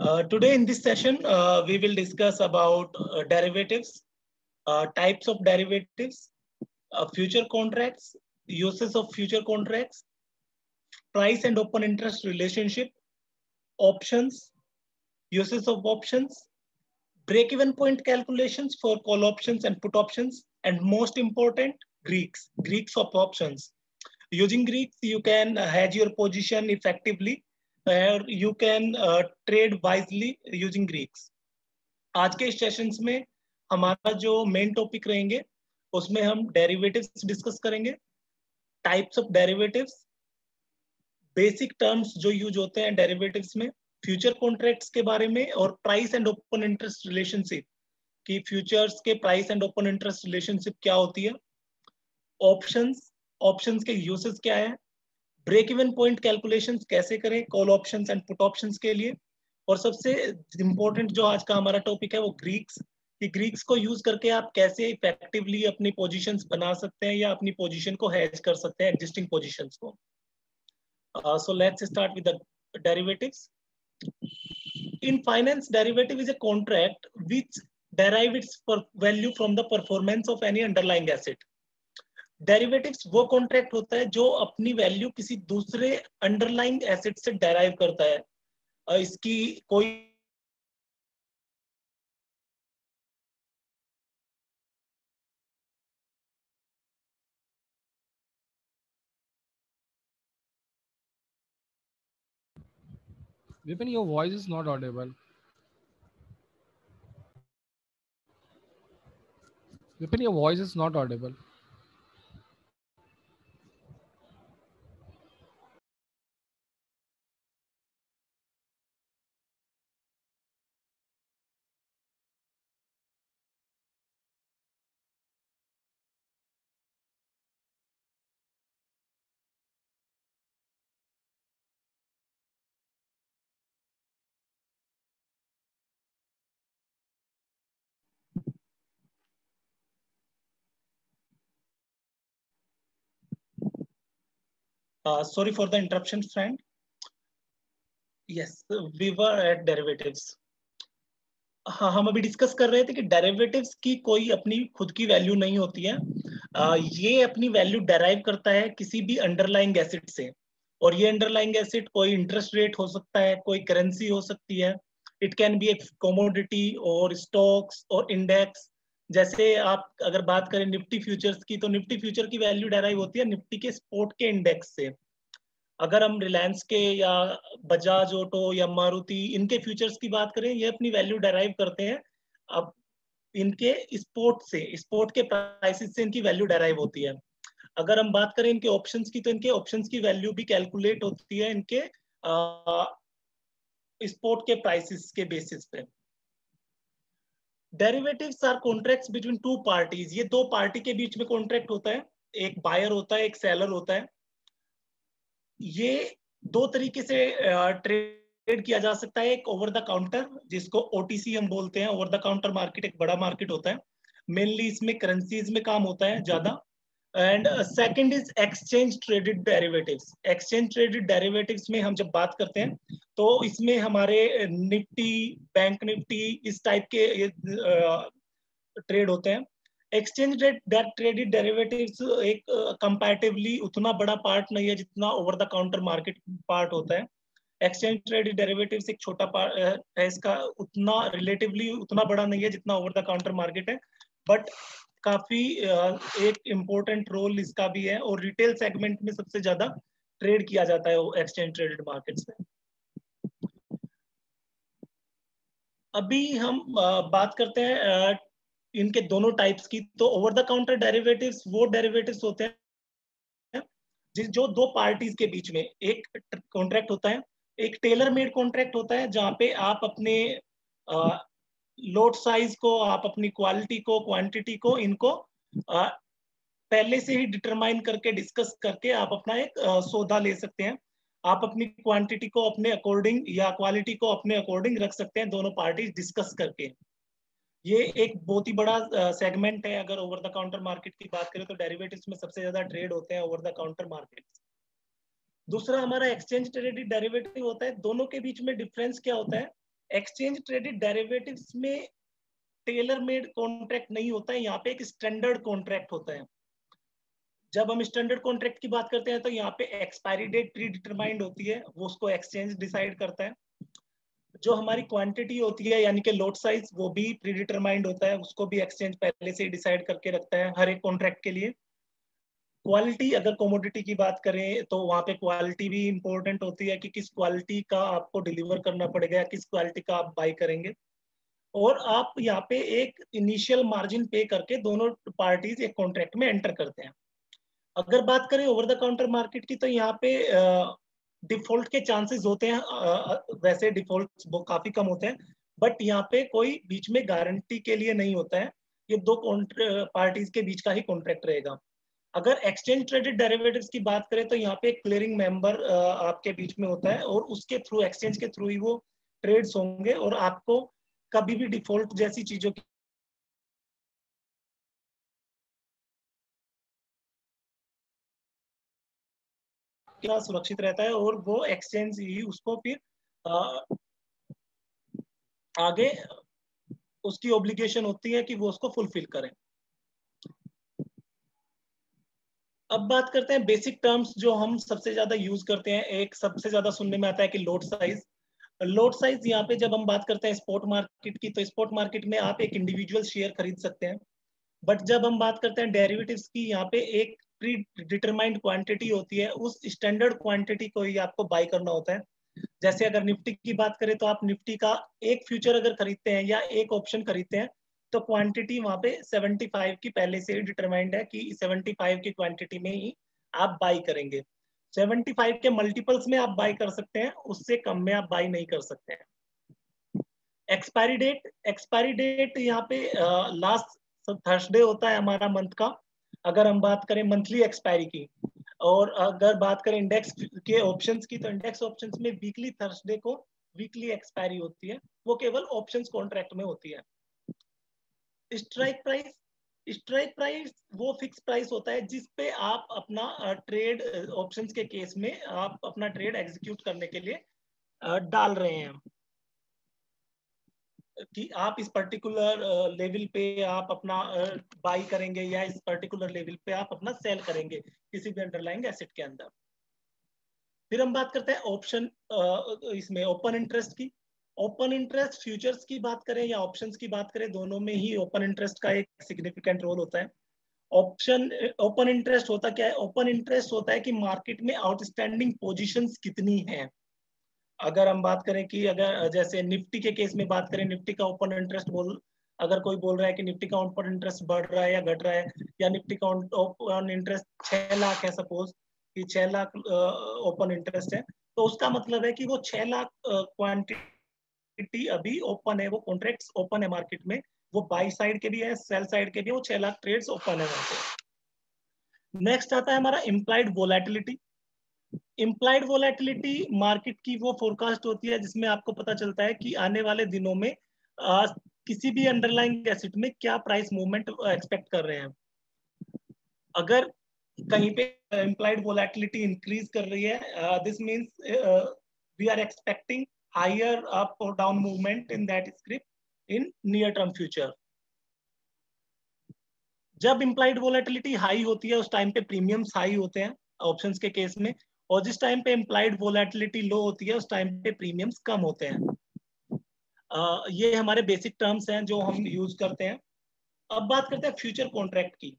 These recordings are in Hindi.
Uh, today in this session, uh, we will discuss about uh, derivatives, uh, types of derivatives, uh, future contracts, uses of future contracts, price and open interest relationship, options, uses of options, break-even point calculations for call options and put options, and most important, Greeks, Greeks of options. Using Greeks, you can hedge your position effectively or you can uh, trade wisely using. आज के सेशंस में हमारा जो मेन टॉपिक रहेंगे उसमें हम डेरिवेटिव्स डिस्कस करेंगे types of derivatives basic terms जो यूज़ होते हैं डेरिवेटिव्स में फ्यूचर कॉन्ट्रैक्ट्स के बारे में और price and open interest relationship कि फ्यूचर्स के price and open interest relationship क्या होती है ऑप्शंस ऑप्शंस के यूसेस क्या है ब्रेक इवन पॉइंट कैलकुलेशन कैसे करें? Call option and put option के लिए। और सबसे इम्पोर्टेंट जो आज का हमारा टॉपिक है, वो ग्रीक्स कि ग्रीक्स को यूज़ करके आप कैसे इफेक्टिवली अपनी पोजीशंस बना सकते हैं या अपनी पोजीशन को हैज़ कर सकते हैं एग्जिस्टिंग पोजीशंस को। So let's start with the derivatives in finance, derivative is a contract which derive its value from the performance of any underlying asset. Derivatives वो कॉन्ट्रैक्ट होता है जो अपनी वैल्यू किसी दूसरे अंडरलाइन एसेट से डेराइव करता है। इसकी कोई Vipin your voice is not audible Vipin your voice is not audible Uh, sorry for the interruption, friend. Yes, we were at derivatives. हाँ हम अभी डिस्कस कर रहे थे कि डेरिवेटिव्स की कोई अपनी खुद की वैल्यू नहीं होती है आ, ये अपनी वैल्यू डेराइव करता है किसी भी अंडरलाइंग एसिड से और ये अंडरलाइंग एसिड कोई इंटरेस्ट रेट हो सकता है कोई करेंसी हो सकती है इट कैन बी एक कमोडिटी और स्टॉक्स और इंडेक्स जैसे आप अगर बात करें निफ्टी फ्यूचर्स की तो निफ्टी फ्यूचर की वैल्यू डेराइव होती है निफ्टी के स्पोर्ट के इंडेक्स से। अगर हम रिलायंस के या बजाज ऑटो या मारुति, इनके फ्यूचर्स की बात करें, ये अपनी वैल्यू डेराइव करते हैं। अब इनके स्पोर्ट से, स्पोर्ट के प्राइसेस से इनकी वैल्यू डेराइव होती है। अगर हम बात करें इनके ऑप्शंस की तो इनके ऑप्शंस की वैल्यू भी कैलकुलेट होती है इनके स्पोर्ट के प्राइसेस के बेसिस पे। Derivatives are contracts between two parties ये दो पार्टी के बीच में कॉन्ट्रैक्ट होता है, एक बायर होता है, एक सेलर होता है। ये दो तरीके से ट्रेड किया जा सकता है। एक ओवर द काउंटर जिसको ओटीसी हम बोलते हैं। ओवर द काउंटर मार्केट एक बड़ा मार्केट होता है। मेनली इसमें करेंसीज में काम होता है ज़्यादा। And second is exchange traded derivatives exchange traded derivatives में हम जब बात करते हैं तो इसमें हमारे निफ्टी, बैंक निफ्टी, इस टाइप के ट्रेड होते हैं। एक्सचेंज रेट ट्रेडेड डेरिवेटिव्स एक कंपैरेटिवली उतना बड़ा पार्ट नहीं है जितना over the counter market part होता है। एक्सचेंज ट्रेडेड डेरिवेटिव्स एक छोटा पार्ट है, इसका उतना रिलेटिवली उतना बड़ा नहीं है जितना ओवर द काउंटर मार्केट है। बट काफ़ी एक इम्पोर्टेंट रोल इसका भी है और रिटेल सेगमेंट में सबसे ज़्यादा ट्रेड किया जाता है एक्सचेंज ट्रेडेड मार्केट्स में। अभी हम बात करते हैं इनके दोनों टाइप्स की। तो ओवर द काउंटर डेरिवेटिव्स वो डेरिवेटिव्स होते हैं, जिस, जो दो पार्टीज़ के बीच में एक कॉन्ट्रैक्ट होता है, एक टेलर मेड कॉन्ट्रैक्ट होता है, जहाँ पे आप अपने लोड साइज़ को आप अपनी क्वालिटी को क्वांटिटी को इनको आ, पहले से ही डिटरमाइन करके डिस्कस करके आप अपना एक आ, सौदा ले सकते हैं। आप अपनी क्वांटिटी को अपने अकॉर्डिंग या क्वालिटी को अपने अकॉर्डिंग रख सकते हैं दोनों पार्टी डिस्कस करके। ये एक बहुत ही बड़ा सेगमेंट है। अगर ओवर द काउंटर मार्केट की बात करें तो डेरिवेटिव्स में सबसे ज़्यादा ट्रेड होते हैं ओवर द काउंटर मार्केट दूसरा हमारा एक्सचेंज ट्रेडेड डेरिवेटिव होता है। दोनों के बीच में डिफरेंस क्या होता है? एक्सचेंज ट्रेडेड डेरिवेटिव्स में टेलर मेड कॉन्ट्रैक्ट नहीं होता है, यहाँ पे एक स्टैंडर्ड कॉन्ट्रैक्ट होता है। जब हम स्टैंडर्ड कॉन्ट्रैक्ट की बात करते हैं तो यहाँ पे एक्सपायरी डेट प्री डिटरमाइंड होती है, वो उसको एक्सचेंज डिसाइड करता है। जो हमारी क्वांटिटी होती है, यानी कि लोड साइज़ वो भी प्री डिटरमाइंड होता है, उसको भी एक्सचेंज पहले से डिसाइड करके रखता है, हर एक कॉन्ट्रैक्ट के लिए। क्वालिटी अगर कॉमोडिटी की बात करें तो वहाँ पे क्वालिटी भी इम्पोर्टेंट होती है कि किस क्वालिटी का आपको डिलीवर करना पड़ेगा, किस क्वालिटी का आप बाई करेंगे। और आप यहाँ पे एक इनिशियल मार्जिन पे करके दोनों पार्टीज़ एक कॉन्ट्रैक्ट में एंटर करते हैं। अगर बात करें ओवर द काउंटर मार्केट की तो यहाँ पे डिफ़ॉल्ट के चांसेस होते हैं वैसे डिफ़ॉल्ट काफ़ी कम होते हैं बट यहाँ पे कोई बीच में गारंटी के लिए नहीं होता है। ये दो पार्टीज़ के बीच का ही कॉन्ट्रैक्ट रहेगा। अगर एक्सचेंज ट्रेडेड डेरिवेटिव्स की बात करें तो यहाँ पे एक क्लियरिंग मेंबर आपके बीच में होता है और उसके थ्रू एक्सचेंज के थ्रू ही वो ट्रेड्स होंगे और आपको कभी भी डिफ़ॉल्ट जैसी चीज़ों की सुरक्षित रहता है और वो एक्सचेंज ही उसको फिर आ, आगे उसकी ऑब्लिगेशन होती है कि वो उसको फुलफिल करें। अब बात करते हैं बेसिक टर्म्स जो हम सबसे ज़्यादा यूज़ करते हैं। एक सबसे ज़्यादा सुनने में आता है कि लोड साइज़ लोड साइज़ यहाँ पे जब हम बात करते हैं स्पॉट मार्केट की तो स्पॉट मार्केट में आप एक इंडिविजुअल शेयर खरीद सकते हैं। बट जब हम बात करते हैं डेरिवेटिव्स की, यहाँ पे एक प्री डिटरमाइंड क्वांटिटी होती है। उस स्टैंडर्ड क्वांटिटी को ही आपको बाय करना होता है। जैसे अगर निफ्टी की बात करें तो आप निफ्टी का एक फ्यूचर अगर खरीदते हैं या एक ऑप्शन खरीदते हैं तो क्वांटिटी वहाँ पे 75 की पहले से डिटरमाइंड है कि 75 की क्वांटिटी में ही आप बाई करेंगे। 75 के मल्टीपल्स में आप बाई कर सकते हैं, उससे कम में आप बाई नहीं कर सकते हैं। एक्सपायरी डेट एक्सपायरी डेट यहाँ पे लास्ट थर्सडे होता है हमारा मंथ का। अगर हम बात करें मंथली एक्सपायरी की, और अगर बात करें इंडेक्स के ऑप्शंस की तो इंडेक्स ऑप्शंस में वीकली थर्सडे को वीकली एक्सपायरी होती है। वो केवल ऑप्शंस कॉन्ट्रैक्ट में होती है। स्ट्राइक प्राइस स्ट्राइक प्राइस वो फिक्स प्राइस होता है जिस पे आप अपना ट्रेड ऑप्शंस के केस में आप अपना ट्रेड एग्जीक्यूट करने के लिए डाल रहे हैं। कि आप इस पर्टिकुलर लेवल पे आप अपना बाई करेंगे या इस पर्टिकुलर लेवल पे आप अपना सेल करेंगे किसी भी अंडरलाइंग एसेट के अंदर। फिर हम बात करते हैं ऑप्शन इसमें ओपन इंटरेस्ट की। ओपन इंटरेस्ट फ्यूचर्स की बात करें या ऑप्शंस की बात करें, दोनों में ही ओपन इंटरेस्ट का एक सिग्निफिकेंट रोल होता है। ऑप्शन, ओपन इंटरेस्ट होता क्या है? ओपन इंटरेस्ट होता है कि मार्केट में आउटस्टैंडिंग पोजीशंस कितनी हैं। अगर हम बात करें कि अगर, जैसे निफ्टी के केस में बात करें, निफ्टी का ओपन इंटरेस्ट बोल, अगर कोई बोल रहा है कि निफ्टी का ओपन इंटरेस्ट बढ़ रहा है या घट रहा है, या निफ्टी का ओपन इंटरेस्ट छह लाख है, सपोज़, कि छह लाख ओपन इंटरेस्ट है तो उसका मतलब है कि वो छह लाख क्वांटिटी अभी ओपन है वो कॉन्ट्रैक्ट ओपन है मार्केट में। वो बाई साइड के भी है सेल साइड के भी वो छह लाख ट्रेड्स ओपन है वहाँ पे। नेक्स्ट आता है हमारा implied volatility implied volatility market की वो फोरकास्ट होती है जिसमें आपको पता चलता है कि आने वाले दिनों में आ, किसी भी अंडरलाइंग एसिड में क्या प्राइस मूवमेंट एक्सपेक्ट कर रहे हैं। अगर कहीं पे इम्प्लाइड वोलेटिलिटी इंक्रीज कर रही है this means we are expecting higher up और down movement in that script in near term future जब इम्प्लाइड वोलेटिलिटी हाई होती है उस टाइम पे प्रीमियम्स हाई होते हैं ऑप्शंस के केस में और जिस टाइम पे इम्प्लाइड वोलेटिलिटी लो होती है उस टाइम पे प्रीमियम्स कम होते हैं। uh, ये हमारे बेसिक टर्म्स हैं जो हम यूज़ करते हैं। अब बात करते हैं फ्यूचर कॉन्ट्रैक्ट की।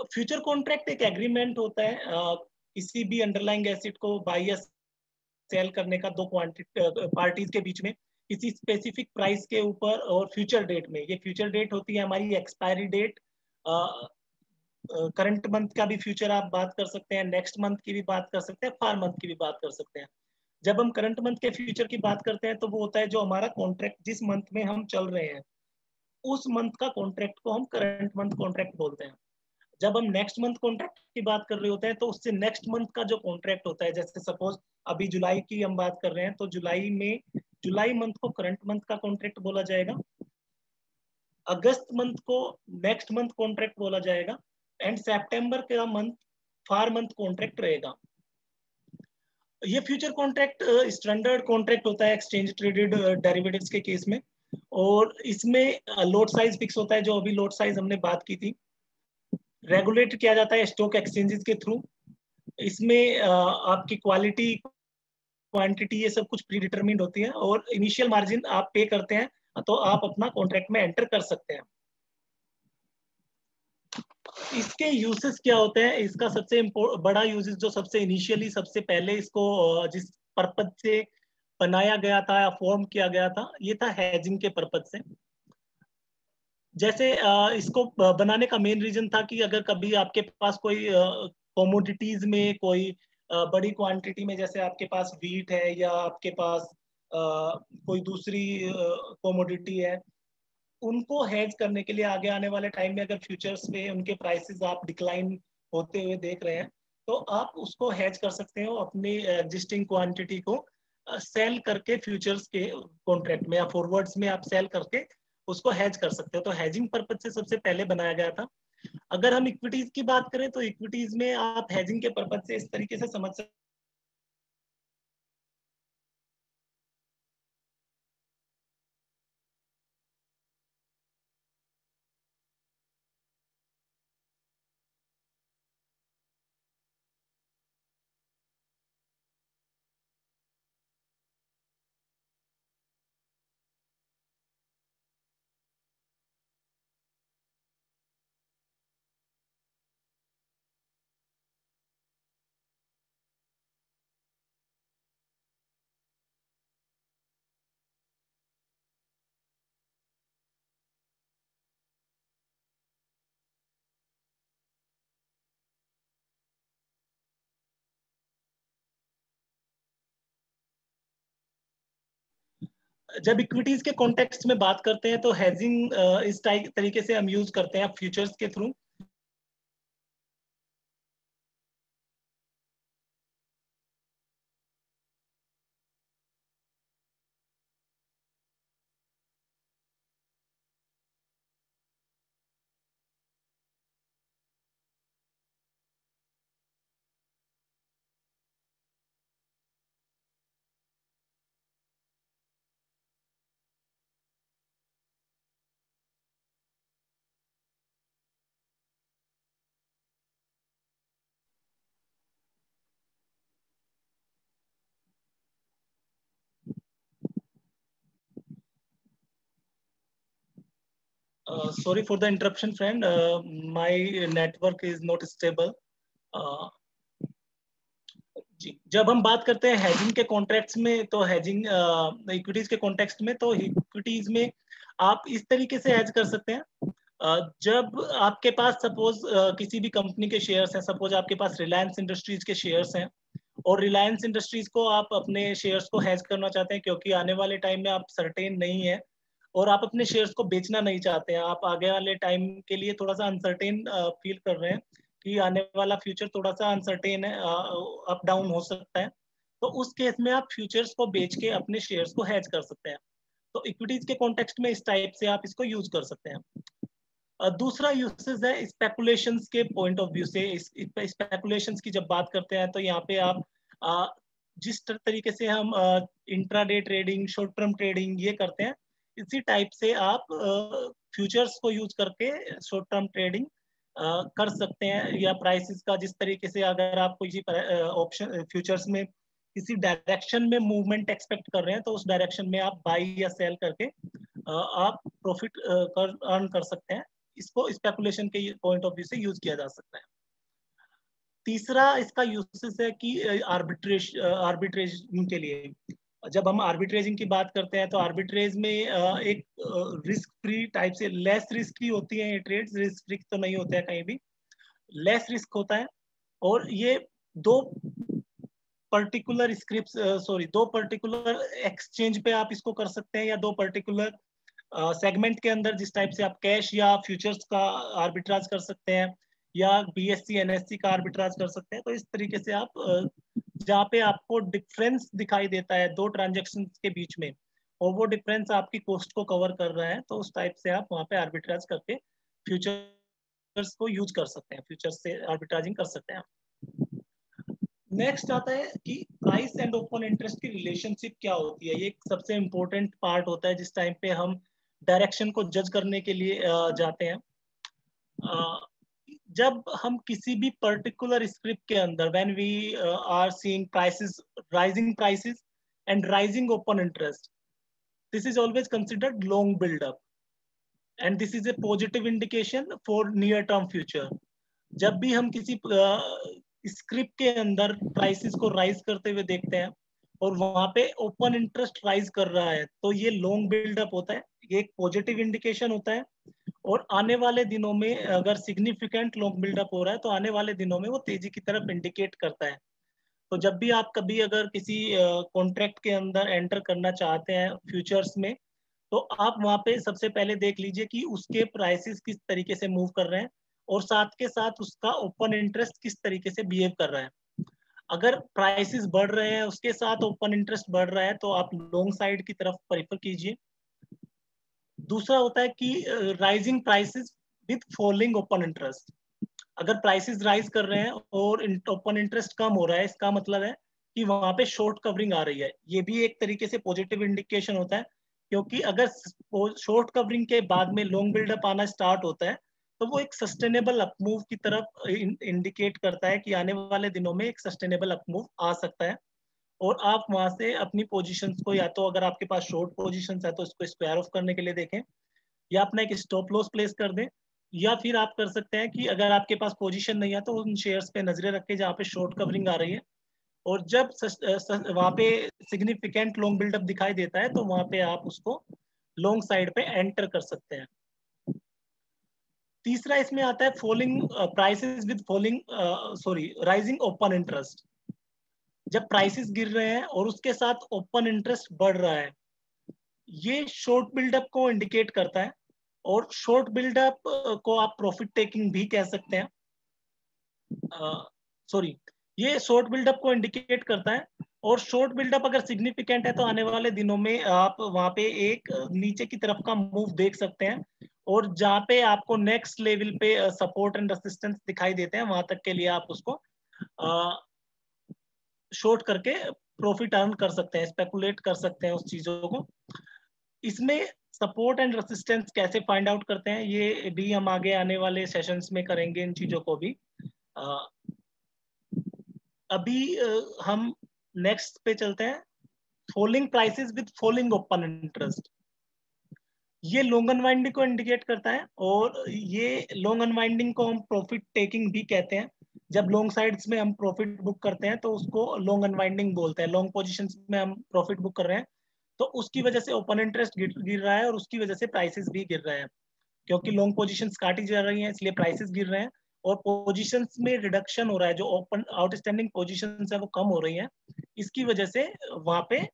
फ्यूचर कॉन्ट्रैक्ट एक एग्रीमेंट होता है uh, किसी भी अंडरलाइंग एसिड को बाई सेल करने का दो पार्टीज़ के बीच में। किसी स्पेसिफिक प्राइस के ऊपर और फ्यूचर डेट में। ये फ्यूचर डेट होती है हमारी एक्सपायरी डेट करंट मंथ का भी फ्यूचर आप बात कर सकते हैं। नेक्स्ट मंथ की भी बात कर सकते हैं। फार मंथ की भी बात कर सकते हैं। जब हम करंट मंथ के फ्यूचर की बात करते हैं तो वो होता है जो हमारा कॉन्ट्रैक्ट जिस मंथ में हम चल रहे हैं, उस मंथ का कॉन्ट्रैक्ट को हम करंट मंथ कॉन्ट्रैक्ट बोलते हैं। जब हम नेक्स्ट मंथ कॉन्ट्रैक्ट की बात कर रहे होते हैं तो उससे नेक्स्ट मंथ का जो कॉन्ट्रैक्ट होता है, जैसे सपोज़ अभी जुलाई की हम बात कर रहे हैं तो जुलाई में, जुलाई मंथ को करंट मंथ का कॉन्ट्रैक्ट बोला जाएगा। अगस्त मंथ को नेक्स्ट मंथ कॉन्ट्रैक्ट बोला जाएगा एंड सेप्टेम्बर का मंथ फार मंथ कॉन्ट्रैक्ट रहेगा। ये फ्यूचर कॉन्ट्रैक्ट स्टैंडर्ड कॉन्ट्रैक्ट होता है एक्सचेंज ट्रेडेड डेरिवेटिव्स के केस में, और इसमें लोड साइज़ फिक्स होता है, जो अभी लोड साइज़ हमने बात की थी। रेगुलेट किया जाता है स्टॉक एक्सचेंजेस के थ्रू इसमें आपकी क्वालिटी क्वांटिटी ये सब कुछ प्री डिटरमिंड होती है और इनिशियल मार्जिन आप पे करते हैं तो आप अपना कॉन्ट्रैक्ट में एंटर कर सकते हैं। इसके यूसेस क्या होते हैं? इसका सबसे बड़ा यूजेस जो सबसे इनिशियली सबसे पहले इसको जिस पर्पज से बनाया गया था या फॉर्म किया गया था, ये था हैजिंग के पर्पज से। जैसे इसको बनाने का मेन रीजन था कि अगर कभी आपके पास कोई कॉमोडिटीज में कोई बड़ी क्वांटिटी में जैसे आपके पास वीट है या आपके पास कोई दूसरी कॉमोडिटी है, उनको हेज करने के लिए आगे आने वाले टाइम में अगर फ्यूचर्स में उनके प्राइसेस आप डिक्लाइन होते हुए देख रहे हैं तो आप उसको हेज कर सकते हो अपनी एग्जिस्टिंग क्वांटिटी को सेल करके फ्यूचर्स के कॉन्ट्रैक्ट में या फॉरवर्ड्स में आप सेल करके उसको हैज़ कर सकते हो। तो हैजिंग पर्पज से सबसे पहले बनाया गया था। अगर हम इक्विटीज की बात करें तो इक्विटीज में आप हैजिंग के पर्पज से इस तरीके से समझ सकते जब इक्विटीज के कॉन्टेक्स्ट में बात करते हैं तो हेजिंग इस तरीके से हम यूज़ करते हैं फ्यूचर्स के through Uh, sorry for the interruption, friend. Uh, my network is not stable. Uh, जी जब हम बात करते हैं हेजिंग के कॉन्ट्रैक्ट्स में तो हेजिंग इक्विटीज के कॉन्टेक्स्ट में तो इक्विटीज में आप इस तरीके से हेज कर सकते हैं जब आपके पास सपोज़ किसी भी कंपनी के शेयर्स हैं सपोज़ आपके पास रिलायंस इंडस्ट्रीज़ के शेयर्स हैं और रिलायंस इंडस्ट्रीज़ को आप अपने शेयर्स को हैज़ करना चाहते हैं क्योंकि आने वाले टाइम में आप सर्टेन नहीं है और आप अपने शेयर्स को बेचना नहीं चाहते हैं। आप आगे वाले टाइम के लिए थोड़ा सा अनसर्टेन फील कर रहे हैं कि आने वाला फ्यूचर थोड़ा सा अनसर्टेन है अप डाउन हो सकता है। तो उस केस में आप फ्यूचर्स को बेच के अपने शेयर्स को हैज़ कर सकते हैं। तो इक्विटीज के कॉन्टेक्स्ट में इस टाइप से आप इसको यूज़ कर सकते हैं। दूसरा यूसेज है स्पेकुलेशन के पॉइंट ऑफ़ व्यू से। स्पेकुलेशन की जब बात करते हैं तो यहाँ पे आप जिस तरीके से हम intraday trading short term trading ये करते हैं इसी टाइप से आप फ्यूचर्स को यूज़ करके शॉर्ट टर्म ट्रेडिंग कर सकते हैं या प्राइसेस का जिस तरीके से अगर आप कोई ऑप्शन फ्यूचर्स में किसी डायरेक्शन में मूवमेंट एक्सपेक्ट कर रहे हैं तो उस डायरेक्शन में आप बाई या सेल करके आप प्रॉफिट कर अर्न कर सकते हैं। इसको स्पेकुलेशन के पॉइंट ऑफ़ व्यू से यूज़ किया जा सकता है। तीसरा इसका यूसेस है कि आर्बिट्रेज आर्बिट्रेज के लिए। जब हम आर्बिट्रेजिंग की बात करते हैं तो आर्बिट्रेज में एक रिस्क फ्री टाइप से लेस रिस्क ही होती है ये ट्रेड्स रिस्क फ्री तो नहीं होते हैं कहीं भी। लेस रिस्क होता है और ये दो पर्टिकुलर स्क्रिप्ट सॉरी दो पर्टिकुलर एक्सचेंज पे आप इसको कर सकते हैं या दो पर्टिकुलर सेगमेंट के अंदर जिस टाइप से आप कैश या फ्यूचर्स का आर्बिट्राज कर सकते हैं या बी एस का आर्बिट्राज कर सकते हैं। तो इस तरीके से आप जहाँ पे आपको डिफरेंस दिखाई देता है, दो ट्रांजेक्शन के बीच में, और वो डिफरेंस आपकी कॉस्ट को कवर कर रहा है तो उस टाइप से आप वहाँ पे आर्बिट्राज करके फ्यूचर्स को यूज़ कर सकते हैं फ्यूचर से आर्बिट्राजिंग कर सकते हैं नेक्स्ट आता है कि प्राइस एंड ओपन इंटरेस्ट की रिलेशनशिप क्या होती है। ये एक सबसे इम्पोर्टेंट पार्ट होता है, जिस टाइम पे हम डायरेक्शन को जज करने के लिए जाते हैं। जब हम किसी भी पर्टिकुलर स्क्रिप्ट के अंदर when we are seeing prices rising prices and rising open interest this is always considered long buildup and this is a positive indication for near term future जब भी हम किसी स्क्रिप्ट uh, के अंदर प्राइसेस को राइज करते हुए देखते हैं और वहाँ पे ओपन इंटरेस्ट राइज कर रहा है तो ये लॉन्ग बिल्डअप होता है ये एक पॉजिटिव इंडिकेशन होता है और आने वाले दिनों में अगर सिग्निफिकेंट लॉन्ग बिल्डअप हो रहा है तो आने वाले दिनों में वो तेज़ी की तरफ़ इंडिकेट करता है। तो जब भी आप कभी अगर किसी कॉन्ट्रैक्ट के अंदर एंटर करना चाहते हैं फ्यूचर्स में तो आप वहाँ पे सबसे पहले देख लीजिए कि उसके प्राइसेस किस तरीके से मूव कर रहे हैं और साथ के साथ उसका ओपन इंटरेस्ट किस तरीके से बिहेव कर रहा है। अगर प्राइसेस बढ़ रहे हैं, उसके साथ ओपन इंटरेस्ट बढ़ रहा है तो आप लॉन्ग साइड की तरफ़ प्रेफर कीजिए। दूसरा होता है कि rising prices with falling open interest अगर प्राइसेस राइज कर रहे हैं और ओपन इंटरेस्ट कम हो रहा है, इसका मतलब है कि वहाँ पे शॉर्ट कवरिंग आ रही है। ये भी एक तरीके से पॉजिटिव इंडिकेशन होता है, क्योंकि अगर शॉर्ट कवरिंग के बाद में लॉन्ग बिल्डअप आना स्टार्ट होता है तो वो एक सस्टेनेबल अपमूव की तरफ़ इंडिकेट करता है कि आने वाले दिनों में एक सस्टेनेबल अपमूव आ सकता है। और आप वहाँ से अपनी पोजीशंस को या तो अगर आपके पास शॉर्ट पोजीशन है तो इसको स्क्वायर ऑफ़ करने के लिए देखें, या अपना एक स्टॉप लॉस प्लेस कर दें, या फिर आप कर सकते हैं कि अगर आपके पास पोजीशन नहीं है तो उन शेयर्स पे नज़रें रखें जहाँ पे शॉर्ट कवरिंग आ रही है, और जब वहाँ पे सिग्निफिकेंट लॉन्ग बिल्डअप दिखाई देता है तो वहाँ पे आप उसको लॉन्ग साइड पे एंटर कर सकते हैं। तीसरा इसमें आता है falling prices with falling sorry rising open interest जब प्राइसेस गिर रहे हैं और उसके साथ ओपन इंटरेस्ट बढ़ रहा है, ये शॉर्ट बिल्डअप को इंडिकेट करता है और शॉर्ट बिल्डअप को आप प्रॉफिट टेकिंग भी कह सकते हैं। सॉरी ये शॉर्ट बिल्डअप को इंडिकेट करता है और शॉर्ट बिल्डअप अगर सिग्निफिकेंट है तो आने वाले दिनों में आप वहाँ पे एक नीचे की तरफ़ का मूव देख सकते हैं और जहाँ पे आपको नेक्स्ट लेवल पे सपोर्ट एंड असिस्टेंस दिखाई देते हैं, वहाँ तक के लिए आप उसको शॉर्ट करके प्रॉफिट अर्न कर सकते हैं स्पेकुलेट कर सकते हैं उस चीज़ों को। इसमें सपोर्ट एंड रेसिस्टेंस कैसे फाइंड आउट करते हैं, ये भी हम आगे आने वाले सेशंस में करेंगे इन चीज़ों को भी। अभी हम नेक्स्ट पे चलते हैं। Falling prices with falling open interest ये लॉन्ग अनवाइंडिंग को इंडिकेट करता है और ये लॉन्ग अनवाइंडिंग को हम प्रॉफिट टेकिंग भी कहते हैं। जब लॉन्ग साइड्स में हम प्रॉफिट बुक करते हैं तो उसको लॉन्ग अनवाइंडिंग बोलते हैं। लॉन्ग पोजिशन में हम प्रॉफिट बुक कर रहे हैं तो उसकी वजह से ओपन इंटरेस्ट गिर रहा है और उसकी वजह से प्राइसेस भी गिर रहे हैं। क्योंकि लॉन्ग पोजिशन काटी जा रही है, इसलिए प्राइसेस गिर रहे हैं और पोजिशन में रिडक्शन हो रहा है। जो ओपन आउटस्टैंडिंग पोजिशन है, वो कम हो रही है। इसकी वजह से वहाँ पे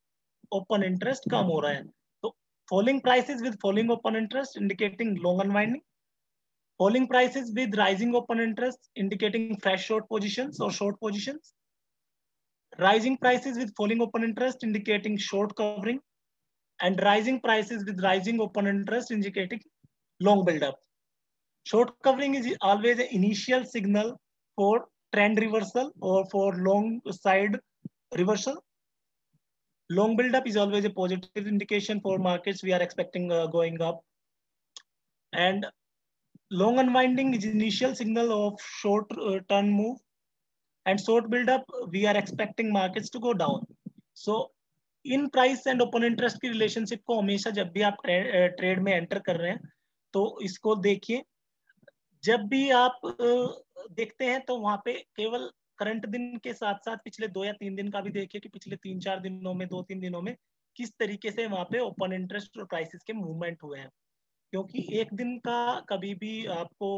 ओपन इंटरेस्ट कम हो रहा है। तो falling prices with falling open interest indicating long unwinding Falling prices with rising open interest indicating fresh short positions or short positions. Rising prices with falling open interest indicating short covering and rising prices with rising open interest indicating long buildup. Short covering is always an initial signal for trend reversal or for long side reversal. Long buildup is always a positive indication for markets we are expecting uh, going up. And long unwinding is initial signal of short uh, turn move. And short build-up, we are expecting markets to go down. So इन प्राइस एंड ओपन इंटरेस्ट की रिलेशनशिप को हमेशा जब भी आप ट्रेड में एंटर कर रहे हैं तो इसको देखिए जब भी आप देखते हैं तो वहाँ पे केवल करंट दिन के साथ साथ पिछले दो या तीन दिन का भी देखिए कि पिछले तीन चार दिनों में दो तीन दिनों में किस तरीके से वहाँ पे ओपन इंटरेस्ट और प्राइसेस के मूवमेंट हुए हैं क्योंकि एक दिन का कभी भी आपको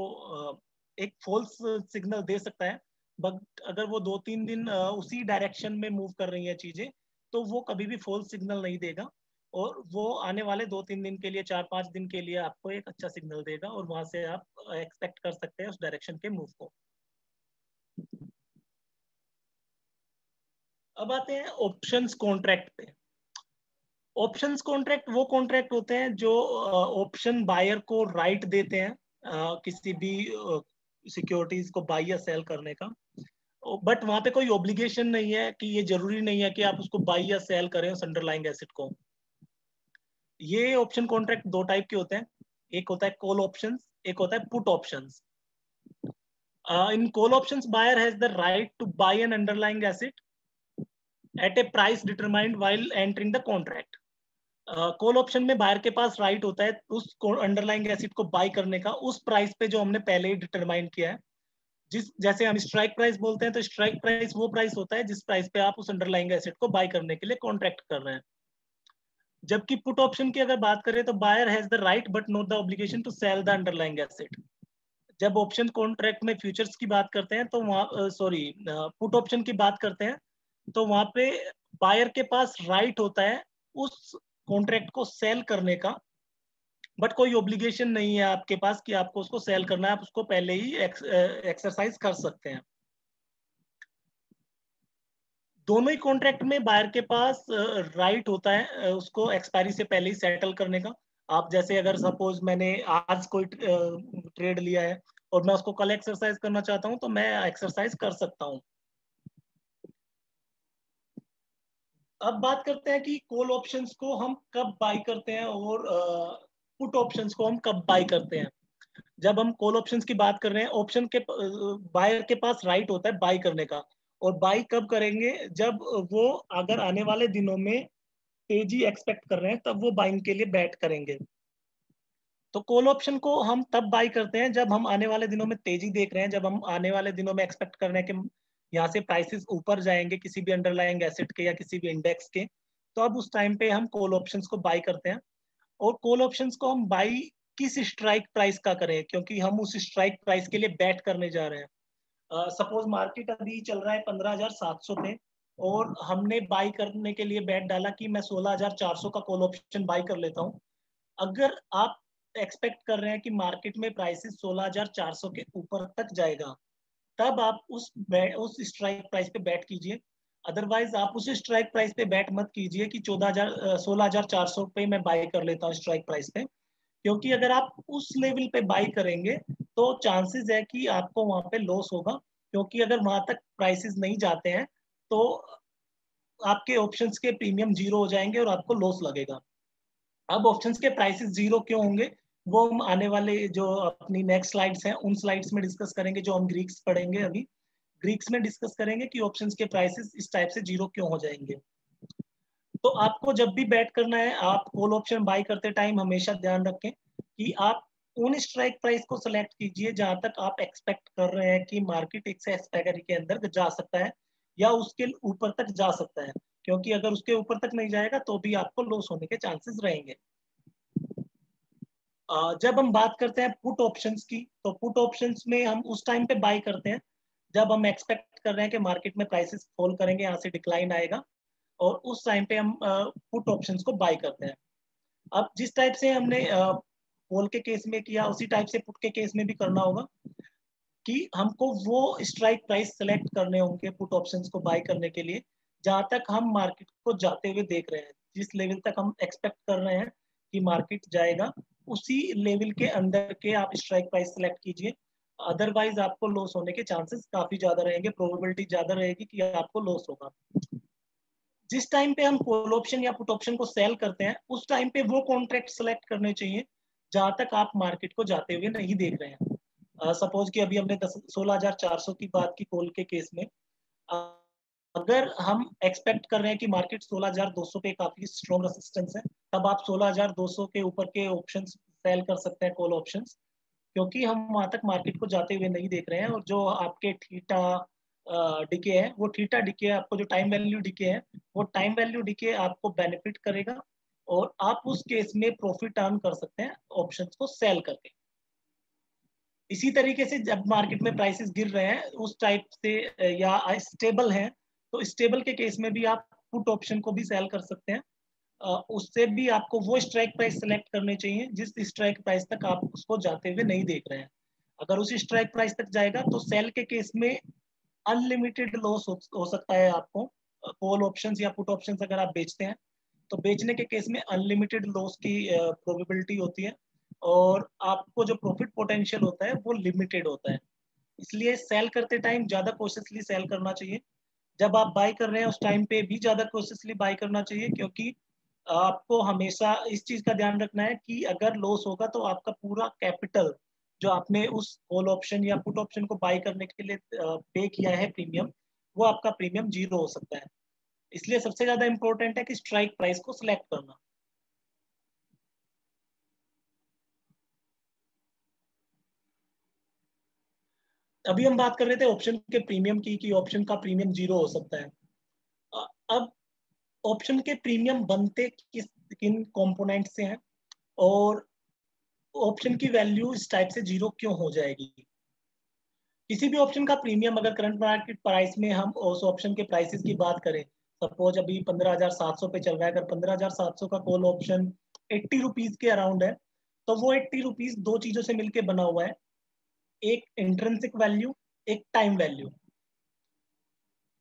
एक फॉल्स सिग्नल दे सकता है बट अगर वो दो तीन दिन उसी डायरेक्शन में मूव कर रही है चीज़ें तो वो कभी भी फॉल्स सिग्नल नहीं देगा और वो आने वाले दो तीन दिन के लिए चार पाँच दिन के लिए आपको एक अच्छा सिग्नल देगा और वहाँ से आप एक्सपेक्ट कर सकते हैं उस डायरेक्शन के मूव को। अब आते हैं ऑप्शंस कॉन्ट्रैक्ट पे। ऑप्शंस कॉन्ट्रैक्ट वो कॉन्ट्रैक्ट होते हैं जो ऑप्शन बायर को राइट देते हैं किसी भी सिक्योरिटीज को बाई या सेल करने का। बट वहाँ पे कोई ऑब्लिगेशन नहीं है कि ये ज़रूरी नहीं है कि आप उसको बाई या सेल करें उस अंडरलाइंग एसिड को। ये ऑप्शन कॉन्ट्रैक्ट दो टाइप के होते हैं। एक होता है कॉल ऑप्शन एक होता है put option in call option buyer has the right to buy an underlying asset at a price determined while entering the contract call option में बायर के पास राइट होता है, उस अंडरलाइंग एसिड को बाई करने का, उस प्राइस पे जो हमने पहले ही डिटरमाइन किया है। जिस, जैसे हम स्ट्राइक प्राइस बोलते हैं तो स्ट्राइक प्राइस वो प्राइस होता है, जिस प्राइस पे आप उस अंडरलाइंग एसेट को बाय करने के लिए कॉन्ट्रैक्ट कर रहे हैं। जबकि पुट ऑप्शन की अगर बात करें तो buyer has the right but not the obligation to sell the underlying asset जब ऑप्शन कॉन्ट्रैक्ट में फ्यूचर्स की बात करते हैं तो वहाँ सॉरी पुट ऑप्शन की बात करते हैं तो वहाँ पे बायर के पास राइट right होता है, उस कॉन्ट्रैक्ट को सेल करने का, बट कोई ओब्लिगेशन नहीं है आपके पास कि आपको उसको सेल करना है, आप उसको पहले ही एक्सरसाइज कर सकते हैं। दोनों ही कॉन्ट्रैक्ट में बायर के पास राइट होता है उसको एक्सपायरी से पहले ही सेटल करने का। आप जैसे अगर सपोज़ मैंने आज कोई ट्रेड लिया है और मैं उसको कल एक्सरसाइज करना चाहता हूँ तो मैं एक्सरसाइज कर सकता हूँ। अब बात करते हैं कि कॉल ऑप्शंस को हम कब बाई करते हैं और पुट ऑप्शंस को हम कब बाय करते हैं। जब हम कॉल ऑप्शंस की बात कर रहे हैं ऑप्शन के बायर के पास राइट होता है बाय करने का। और बाय कब करेंगे? जब वो अगर आने वाले दिनों में तेज़ी एक्सपेक्ट कर रहे हैं, तब वो बाइंग के लिए बैट करेंगे। तो कॉल ऑप्शन को हम तब बाय करते हैं जब हम आने वाले दिनों में तेज़ी देख रहे हैं, जब हम आने वाले दिनों में एक्सपेक्ट कर रहे हैं कि यहाँ से प्राइसेस ऊपर जाएँगे किसी भी अंडरलाइंग एसेट के या किसी भी इंडेक्स के तो अब उस टाइम पे हम कॉल ऑप्शंस को बाय करते हैं। और कॉल ऑप्शंस को हम बाई किस स्ट्राइक प्राइस का करें? क्योंकि हम उस स्ट्राइक प्राइस के लिए बैट करने जा रहे हैं। सपोज़ uh, मार्केट अभी चल रहा है पंद्रह हज़ार सात सौ पे और हमने बाई करने के लिए बैट डाला कि मैं सोलह हज़ार चार सौ का कॉल ऑप्शन बाई कर लेता हूँ। अगर आप एक्सपेक्ट कर रहे हैं कि मार्केट में प्राइसेस सोलह हज़ार चार सौ के ऊपर तक जाएगा तब आप उस उस स्ट्राइक प्राइस पे बैट कीजिए। अदरवाइज़ आप उस स्ट्राइक प्राइस पे बैट मत कीजिए कि चौदह हज़ार सोलह हज़ार चार सौ पे मैं बाई कर लेता हूँ स्ट्राइक प्राइस पे। क्योंकि अगर आप उस लेवल पे बाई करेंगे तो चांसेस है कि आपको वहाँ पे लॉस होगा। क्योंकि अगर वहाँ तक प्राइसेस नहीं जाते हैं तो आपके ऑप्शंस के प्रीमियम ज़ीरो हो जाएँगे और आपको लॉस लगेगा। अब ऑप्शंस के प्राइसेस ज़ीरो क्यों होंगे? वो हम आने वाले जो अपनी नेक्स्ट स्लाइड्स हैं, उन स्लाइड्स में डिस्कस करेंगे जो हम ग्रीक्स पढ़ेंगे अभी। ग्रीक्स में डिस्कस करेंगे कि ऑप्शंस के प्राइसेस इस टाइप से ज़ीरो क्यों हो जाएँगे। तो आपको जब भी बैट करना है, आप कॉल ऑप्शन बाय करते टाइम हमेशा ध्यान रखें कि आप उन स्ट्राइक प्राइस को सिलेक्ट कीजिए जहाँ तक आप एक्सपेक्ट कर रहे हैं कि मार्केट एक से एक्सपायरी के अंदर जा सकता है या उसके ऊपर तक जा सकता है। क्योंकि अगर उसके ऊपर तक नहीं जाएगा तो भी आपको लॉस होने के चांसेस रहेंगे। जब हम बात करते हैं पुट ऑप्शंस की तो पुट ऑप्शंस में हम उस टाइम पे बाय करते हैं, जब हम एक्सपेक्ट कर रहे हैं कि मार्केट में प्राइसेस फॉल करेंगे, यहाँ से डिक्लाइन आएगा, और उस टाइम पे हम पुट ऑप्शंस को बाय करते हैं। अब जिस टाइप से हमने पोल के केस में किया, उसी टाइप से पुट के केस में भी करना होगा कि हमको वो स्ट्राइक प्राइस सेलेक्ट करने होंगे पुट ऑप्शंस को बाय करने के लिए, जहाँ तक हम मार्केट को जाते हुए देख रहे हैं। जिस लेवल तक हम एक्सपेक्ट कर रहे हैं कि मार्केट जाएगा उसी लेवल के अंदर के आप स्ट्राइक प्राइस सेलेक्ट कीजिए। अदरवाइज़ आपको लॉस होने के चांसेस काफ़ी ज़्यादा रहेंगे प्रोबेबिलिटी ज़्यादा रहेगी कि आपको लॉस होगा। जिस टाइम पे हम कॉल ऑप्शन या पुट ऑप्शन को सेल करते हैं उस टाइम पे वो कॉन्ट्रैक्ट सेलेक्ट करने चाहिए जहाँ तक आप मार्केट को जाते हुए नहीं देख रहे हैं। सपोज़ uh, कि अभी हमने सोलह हज़ार चार सौ की बात की कॉल के केस में। अगर हम एक्सपेक्ट कर रहे हैं कि मार्केट सोलह हज़ार दो सौ पे काफ़ी स्ट्रॉन्ग रेसिस्टेंस है, तब आप सोलह हज़ार दो सौ के ऊपर के ऑप्शन सेल कर सकते हैं कॉल ऑप्शंस क्योंकि हम वहाँ तक मार्केट को जाते हुए नहीं देख रहे हैं और जो आपके थीटा डिके है, वो थीटा डिके आपको जो टाइम वैल्यू डिके है, वो टाइम वैल्यू डिके आपको बेनिफिट करेगा और आप उस केस में प्रॉफिट अर्न कर सकते हैं ऑप्शन को सेल करके। इसी तरीके से जब मार्केट में प्राइसेस गिर रहे हैं, उस टाइप से, या स्टेबल हैं तो स्टेबल के केस में भी आप पुट ऑप्शन को भी सेल कर सकते हैं। उससे भी आपको वो स्ट्राइक प्राइस सेलेक्ट करने चाहिए जिस स्ट्राइक प्राइस तक आप उसको जाते हुए नहीं देख रहे हैं। अगर उस स्ट्राइक प्राइस तक जाएगा तो सेल के केस में अनलिमिटेड लॉस हो, सकता है आपको। कॉल ऑप्शन या पुट ऑप्शन अगर आप बेचते हैं तो बेचने के केस में अनलिमिटेड लॉस की प्रोबेबिलिटी होती है। और आपको जो प्रॉफिट पोटेंशियल होता है वो लिमिटेड होता है। इसलिए सेल करते टाइम ज़्यादा कोशिशली सेल करना चाहिए। जब आप बाय कर रहे हैं, उस टाइम पे भी ज़्यादा कोशिशली बाय करना चाहिए, क्योंकि आपको हमेशा इस चीज़ का ध्यान रखना है कि अगर लॉस होगा तो आपका पूरा कैपिटल जो आपने उस कॉल ऑप्शन या पुट ऑप्शन को बाय करने के लिए पे किया है प्रीमियम वो आपका प्रीमियम ज़ीरो हो सकता है। इसलिए सबसे ज़्यादा इंपॉर्टेंट है कि स्ट्राइक प्राइस को सिलेक्ट करना। अभी हम बात कर रहे थे ऑप्शन के प्रीमियम की, कि ऑप्शन का प्रीमियम ज़ीरो हो सकता है। अब ऑप्शन के प्रीमियम बनते किस, किन कंपोनेंट से हैं? और ऑप्शन की वैल्यू इस टाइप से ज़ीरो क्यों हो जाएगी? किसी भी ऑप्शन का प्रीमियम अगर करंट मार्केट प्राइस में हम उस ऑप्शन के प्राइसेस की बात करें सपोज़ अभी पंद्रह हज़ार सात सौ पे चल रहा है, अगर पंद्रह हज़ार सात सौ का कॉल ऑप्शन एट्टी रुपीज़ के अराउंड है तो वो एट्टी रुपीज़ दो चीज़ों से मिलकर बना हुआ है। एक इंट्रेंसिक वैल्यू एक टाइम वैल्यू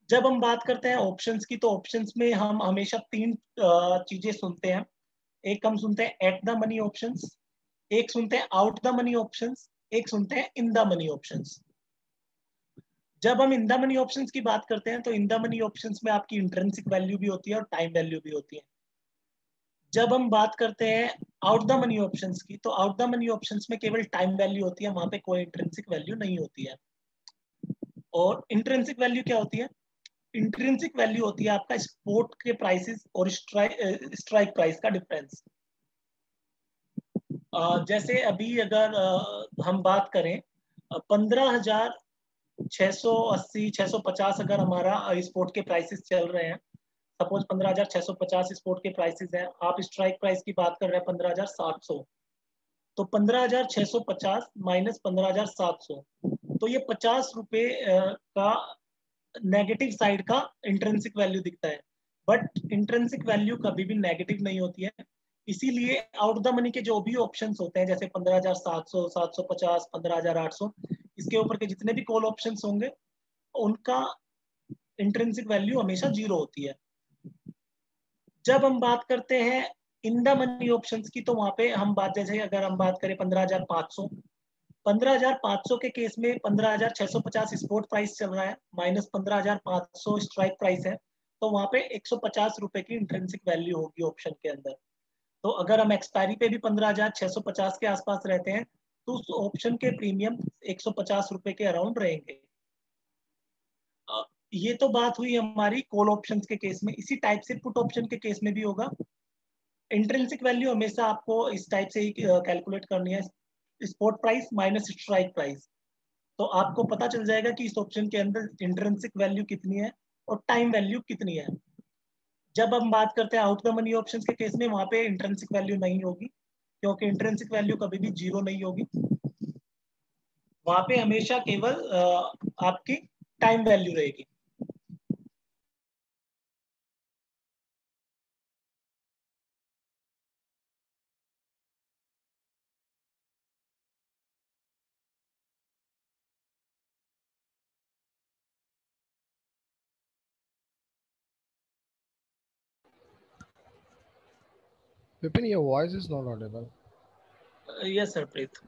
जब हम बात करते हैं ऑप्शंस की तो ऑप्शंस में हम हमेशा तीन चीज़ें सुनते हैं। एक हम सुनते हैं एट द मनी ऑप्शंस एक सुनते हैं आउट द मनी ऑप्शंस एक सुनते हैं इन द मनी ऑप्शंस जब हम इन द मनी ऑप्शंस की बात करते हैं तो इन द मनी ऑप्शंस में आपकी इंट्रेंसिक वैल्यू भी होती है और टाइम वैल्यू भी होती है। जब हम बात करते हैं आउट द मनी ऑप्शंस की तो आउट द मनी ऑप्शंस में केवल टाइम वैल्यू होती है, वहाँ पे कोई इंट्रेंसिक वैल्यू नहीं होती है। और इंट्रेंसिक वैल्यू क्या होती है? इंट्रेंसिक वैल्यू होती है आपका स्पोर्ट के प्राइसेस और स्ट्राइक स्ट्राइक प्राइस का डिफरेंस जैसे अभी अगर हम बात करें पंद्रह हज़ार छह सौ अस्सी, छह सौ पचास अगर हमारा स्पोर्ट के प्राइसेस चल रहे हैं सपोज़ पंद्रह हज़ार छह सौ पचास स्पोर्ट के प्राइसेस हैं, आप स्ट्राइक प्राइस की बात कर रहे हैं पंद्रह हज़ार सात सौ। तो पंद्रह हज़ार छह सौ पचास माइनस पंद्रह हज़ार सात सौ। तो ये पचास रुपए का नेगेटिव साइड का इंट्रेंसिक वैल्यू दिखता है। बट इंट्रेंसिक वैल्यू कभी भी नेगेटिव नहीं होती है। इसीलिए आउट द मनी के जो भी ऑप्शन होते हैं, जैसे पंद्रह हज़ार सात सौ सात सौ पचास, पंद्रह हज़ार आठ सौ, इसके ऊपर के जितने भी कॉल ऑप्शन होंगे, उनका इंट्रेंसिक वैल्यू हमेशा ज़ीरो होती है। जब हम बात करते हैं इन द मनी ऑप्शन की तो वहाँ पे हम बात, जैसे अगर हम बात करें पंद्रह हज़ार पाँच सौ, पंद्रह हज़ार पाँच सौ के केस में पंद्रह हज़ार छह सौ पचास स्पोर्ट प्राइस चल रहा है माइनस पंद्रह हज़ार पाँच सौ स्ट्राइक प्राइस है तो वहाँ पे एक सौ पचास रुपए की इंट्रेंसिक वैल्यू होगी ऑप्शन के अंदर। तो अगर हम एक्सपायरी पे भी पंद्रह हज़ार छह सौ पचास के आसपास रहते हैं तो उस ऑप्शन के प्रीमियम एक सौ पचास रुपए के अराउंड रहेंगे। ये तो बात हुई हमारी कॉल ऑप्शंस के केस में। इसी टाइप से पुट ऑप्शन के केस में भी होगा। इंट्रेंसिक वैल्यू हमेशा आपको इस टाइप से ही कैलकुलेट करनी है। Spot price minus strike price तो आपको पता चल जाएगा कि इस ऑप्शन के अंदर इंट्रेंसिक वैल्यू कितनी है और टाइम वैल्यू कितनी है। जब हम बात करते हैं आउट द मनी ऑप्शन के केस में, वहाँ पे इंट्रेंसिक वैल्यू नहीं होगी, क्योंकि इंट्रेंसिक वैल्यू कभी भी ज़ीरो नहीं होगी। वहाँ पे हमेशा केवल आपकी टाइम वैल्यू रहेगी। Vipin, your voice is not audible. Uh, yes, sir, Preet.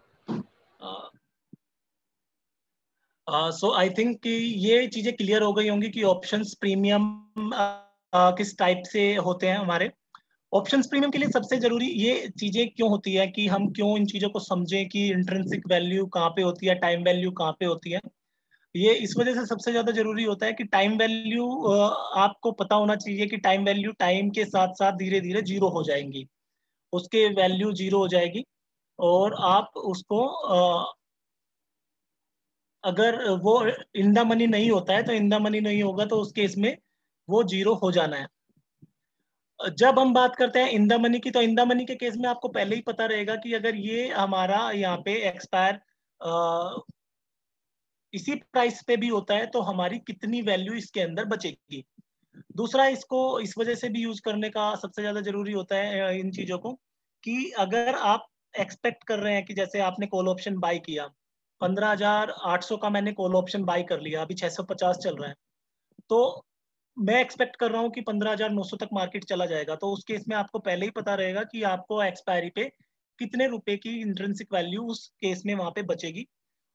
So I think ये चीज़ें क्लियर हो गई होंगी कि ऑप्शंस प्रीमियम uh, किस टाइप से होते हैं हमारे ऑप्शंस प्रीमियम के लिए सबसे ज़रूरी ये चीज़ें क्यों होती है कि हम क्यों इन चीज़ों को समझें कि इंट्रेंसिक वैल्यू कहाँ पे होती है टाइम वैल्यू कहाँ पे होती है ये इस वजह से सबसे ज़्यादा ज़रूरी होता है कि टाइम वैल्यू आपको पता होना चाहिए कि टाइम वैल्यू टाइम के साथ साथ धीरे धीरे ज़ीरो हो जाएँगी उसके वैल्यू ज़ीरो हो जाएगी और आप उसको आ, अगर वो इन द मनी नहीं होता है तो इन द मनी नहीं होगा तो उस केस में वो ज़ीरो हो जाना है। जब हम बात करते हैं इंदा मनी की तो इंदा मनी के केस में आपको पहले ही पता रहेगा कि अगर ये हमारा यहाँ पे एक्सपायर इसी प्राइस पे भी होता है तो हमारी कितनी वैल्यू इसके अंदर बचेगी। दूसरा इसको, इस वजह से भी यूज़ करने का सबसे ज़्यादा ज़रूरी होता है इन चीज़ों को कि अगर आप एक्सपेक्ट कर रहे हैं कि जैसे आपने कॉल ऑप्शन बाय किया, पंद्रह हज़ार आठ सौ का मैंने कॉल ऑप्शन बाय कर लिया, अभी छह सौ पचास चल रहा है तो मैं एक्सपेक्ट कर रहा हूँ कि पंद्रह हज़ार नौ सौ तक मार्केट चला जाएगा तो उस केस में आपको पहले ही पता रहेगा कि आपको एक्सपायरी पे कितने रुपए की इंट्रेंसिक वैल्यू उस केस में वहाँ पे बचेगी।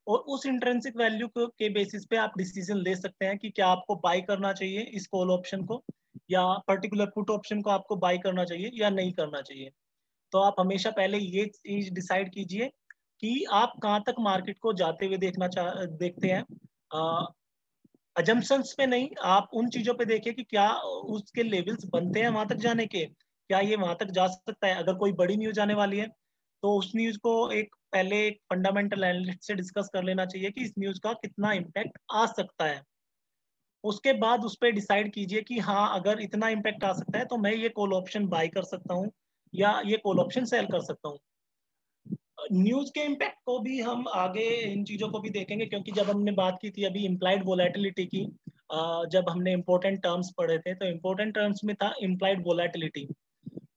और उस इंट्रेंसिक वैल्यू के बेसिस पे आप डिसीज़न ले सकते हैं कि क्या आपको बाय करना चाहिए इस कॉल ऑप्शन को, या पर्टिकुलर पुट ऑप्शन को आपको बाय करना चाहिए या नहीं करना चाहिए। तो आप हमेशा पहले ये चीज़ डिसाइड कीजिए कि आप कहाँ तक मार्केट को जाते हुए देखना चाह देखते हैं। अजम्पन्स पे नहीं, आप उन चीज़ों पे देखिए कि क्या उसके लेवल्स बनते हैं वहाँ तक जाने के, क्या ये वहाँ तक जा सकता है। अगर कोई बड़ी न्यूज़ आने वाली है तो उस न्यूज़ को एक पहले एक फंडामेंटल एनालिस्ट से डिस्कस कर लेना चाहिए कि इस न्यूज़ का कितना इम्पैक्ट आ सकता है। उसके बाद उस पर डिसाइड कीजिए कि हाँ अगर इतना इम्पैक्ट आ सकता है तो मैं ये कॉल ऑप्शन बाय कर सकता हूँ या ये कॉल ऑप्शन सेल कर सकता हूँ। न्यूज़ के इम्पैक्ट को भी हम आगे इन चीज़ों को भी देखेंगे, क्योंकि जब हमने बात की थी अभी इम्प्लाइड वोलेटिलिटी की जब हमने इम्पोर्टेंट टर्म्स पढ़े थे तो इम्पोर्टेंट टर्म्स में था इम्प्लाइड वोलेटिलिटी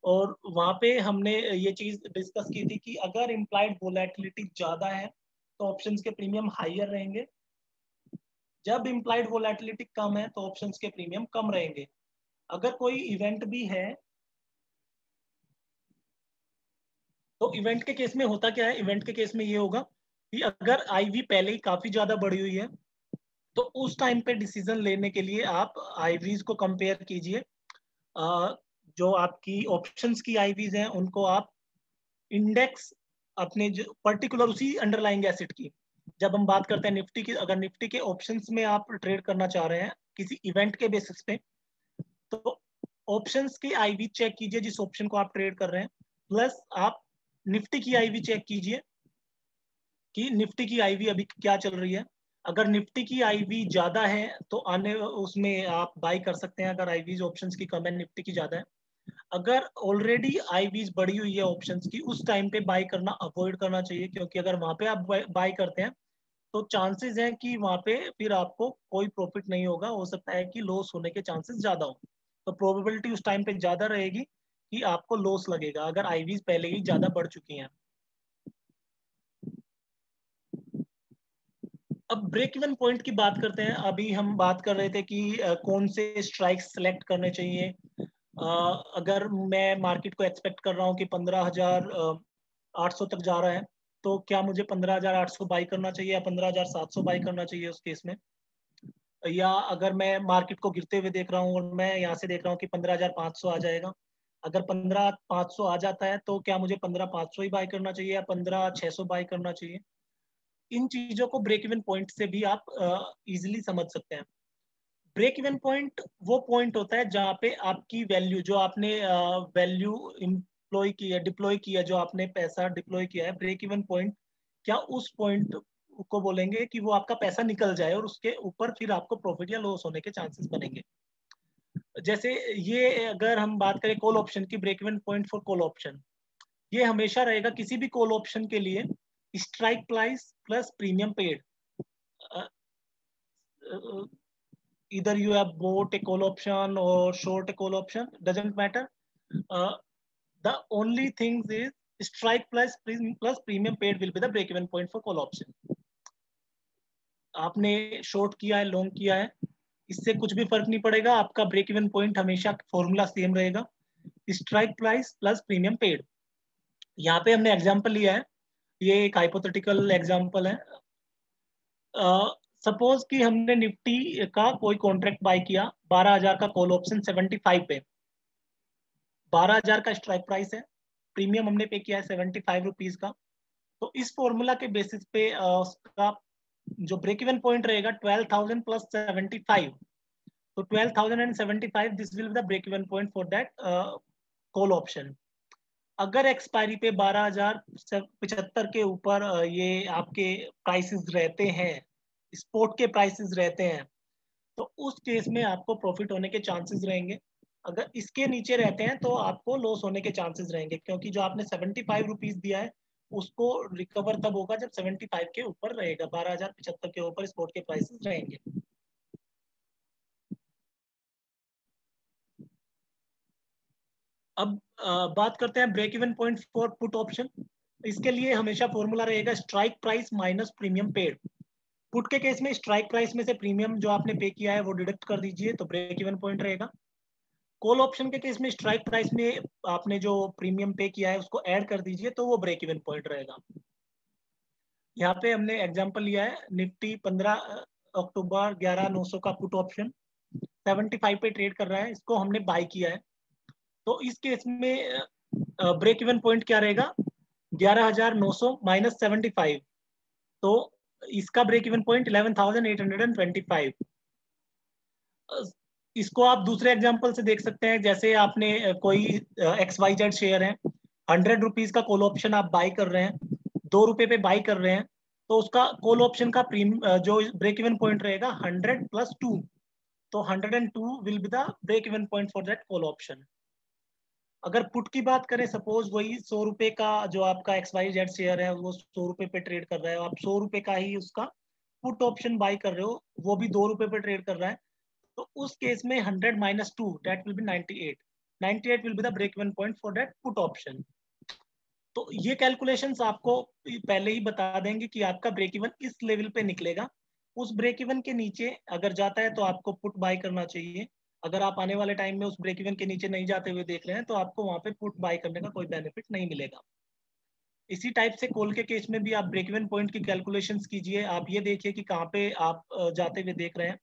और वहाँ पे हमने ये चीज़ डिस्कस की थी कि अगर इम्प्लाइड वोलेटिलिटी ज़्यादा है तो ऑप्शन के प्रीमियम हाइयर रहेंगे। जब इम्प्लाइड वोलेटिलिटी कम है तो ऑप्शंस के प्रीमियम कम रहेंगे। अगर कोई इवेंट भी है तो इवेंट के केस में होता क्या है? इवेंट के केस में ये होगा कि अगर आईवी पहले ही काफ़ी ज़्यादा बढ़ी हुई है तो उस टाइम पे डिसीज़न लेने के लिए आप आईवीज को कंपेयर कीजिए। जो आपकी ऑप्शंस की आईवीज हैं, उनको आप इंडेक्स अपने जो पर्टिकुलर उसी अंडरलाइंग एसिड की। जब हम बात करते हैं निफ्टी की, अगर निफ्टी के ऑप्शंस में आप ट्रेड करना चाह रहे हैं, किसी इवेंट के बेसिस पे तो ऑप्शंस की आईवी चेक कीजिए जिस ऑप्शन को आप ट्रेड कर रहे हैं। प्लस आप निफ्टी की आईवी चेक कीजिए कि निफ्टी की आईवी अभी क्या चल रही है। अगर निफ्टी की आईवी ज़्यादा है तो आने उसमें आप बाई कर सकते हैं। अगर आईवीज ऑप्शंस की कम है, निफ्टी की ज़्यादा है अगर ऑलरेडी आईवीज बढ़ी हुई है ऑप्शंस की, उस टाइम पे बाई करना अवॉइड करना चाहिए, क्योंकि अगर वहाँ पे आप बाई करते हैं तो चांसेस हैं कि वहाँ पे फिर आपको कोई प्रॉफिट नहीं होगा। हो सकता है कि लॉस होने के चांसेस ज़्यादा हो। तो प्रोबेबिलिटी उस टाइम पे ज़्यादा रहेगी कि आपको लॉस लगेगा, अगर आईवीज पहले ही ज़्यादा बढ़ चुकी हैं। अब ब्रेक इवन पॉइंट की बात करते हैं। अभी हम बात कर रहे थे कि कौन से स्ट्राइक सेलेक्ट करने चाहिए। अगर मैं मार्केट को एक्सपेक्ट कर रहा हूँ कि पंद्रह हज़ार आठ सौ तक जा रहा है तो क्या मुझे पंद्रह हज़ार आठ सौ बाई करना चाहिए या पंद्रह हज़ार सात सौ बाई करना चाहिए उस केस में? या अगर मैं मार्केट को गिरते हुए देख रहा हूँ और मैं यहाँ से देख रहा हूँ कि पंद्रह हज़ार पाँच सौ आ जाएगा, अगर पंद्रह पाँच सौ आ जाता है तो क्या मुझे पंद्रह पाँच सौ ही बाई करना चाहिए या पंद्रह छह सौ बाई करना चाहिए? इन चीज़ों को ब्रेक इवन पॉइंट से भी आप इजिली समझ सकते हैं। ब्रेक इवन पॉइंट वो पॉइंट होता है जहाँ पे आपकी वैल्यू जो आपने वैल्यू इम्प्लॉय की है डिप्लॉय किया, जो आपने पैसा डिप्लॉय किया है ब्रेक इवन पॉइंट क्या उस पॉइंट को बोलेंगे कि वो आपका पैसा निकल जाए और उसके ऊपर फिर आपको प्रॉफिट या लॉस होने के चांसेस बनेंगे? जैसे ये अगर हम बात करें कॉल ऑप्शन की break even point for call option ये हमेशा रहेगा किसी भी कॉल ऑप्शन के लिए strike price plus premium paid either you have bought a call option or short a call option doesn't matter uh, the only thing is strike plus premium plus premium paid will be the break even point for call option आपने शॉर्ट किया है लॉन्ग किया है इससे कुछ भी फ़र्क नहीं पड़ेगा आपका ब्रेक इवन पॉइंट हमेशा फॉर्मूला सेम रहेगा strike price plus premium paid यहाँ पे हमने एग्जांपल लिया है ये एक हाइपोथेटिकल एग्जांपल है सपोज़ कि हमने निफ्टी का कोई कॉन्ट्रैक्ट बाय किया, बारह हज़ार का कॉल ऑप्शन सेवेंटी फाइव पे। बारह हज़ार का स्ट्राइक प्राइस है प्रीमियम हमने पे किया है सेवेंटी फाइव रुपीज़ का। तो इस फॉर्मूला के बेसिस पे उसका जो ब्रेक इवन पॉइंट रहेगा twelve thousand plus seventy five तो twelve thousand and seventy five this will be the break even point for that call option अगर एक्सपायरी पे बारह हज़ार पिछहत्तर के ऊपर ये आपके प्राइसेस रहते हैं स्पोर्ट के प्राइसेस रहते हैं तो उस केस में आपको प्रॉफिट होने के चांसेस रहेंगे। अगर इसके नीचे रहते हैं तो आपको लॉस होने के चांसेस रहेंगे, क्योंकि जो आपने सेवेंटी फाइव रुपीज़ दिया है, उसको रिकवर तब होगा जब सेवेंटी फाइव के ऊपर रहेगा, बारह हज़ार पिछहत्तर के ऊपर स्पोर्ट के प्राइसेस रहेंगे। अब बात करते हैं break even point for put option इसके लिए हमेशा फॉर्मूला रहेगा strike price minus premium paid put के केस में स्ट्राइक प्राइस में से प्रीमियम जो आपने पे किया है वो डिडक्ट कर दीजिए तो ब्रेक इवन पॉइंट रहेगा। कॉल ऑप्शन के केस में स्ट्राइक प्राइस में आपने जो प्रीमियम पे किया है उसको ऐड कर दीजिए तो वो ब्रेक इवन पॉइंट रहेगा। यहाँ पे हमने एग्जांपल लिया है निफ्टी 15 अक्टूबर 11 900 का पुट ऑप्शन 75 पे ट्रेड कर रहा है इसको हमने बाय किया है। तो इस केस में ब्रेक इवन पॉइंट क्या रहेगा? 11,900 माइनस 75 तो इसका ब्रेक इवन पॉइंट 11,825 इसको आप दूसरे एग्जांपल से देख सकते हैं जैसे आपने कोई एक्स वाई जेड शेयर है हंड्रेड रुपीज़ का कॉल ऑप्शन आप बाई कर रहे हैं दो रुपए पे बाई कर रहे हैं तो उसका कॉल ऑप्शन का प्रीम जो ब्रेक इवन पॉइंट रहेगा हंड्रेड प्लस टू तो hundred and two will be the break even point for that call option अगर पुट की बात करें सपोज़ वही सौ रुपए का जो आपका एक्स वाई जेड शेयर है, वो सौ रुपए पे ट्रेड कर रहा है, आप सौ रुपए का ही उसका पुट ऑप्शन बाई कर रहे हो, वो भी दो रुपए पे ट्रेड कर रहा है तो उस केस में hundred minus two that will be ninety eight ninety eight will be the break even point for that put option तो ये कैलकुलेशन आपको पहले ही बता देंगे कि आपका ब्रेक इवन इस लेवल पे निकलेगा। उस ब्रेक इवन के नीचे अगर जाता है तो आपको पुट बाय करना चाहिए। अगर आप आने वाले टाइम में उस ब्रेक इवन के नीचे नहीं जाते हुए देख रहे हैं तो आपको वहाँ पे पुट बाय करने का कोई बेनिफिट नहीं मिलेगा। इसी टाइप से कोल के केस में भी आप ब्रेक इवन पॉइंट की कैलकुलेशंस कीजिए। आप ये देखिए कि कहाँ पे आप जाते हुए देख रहे हैं।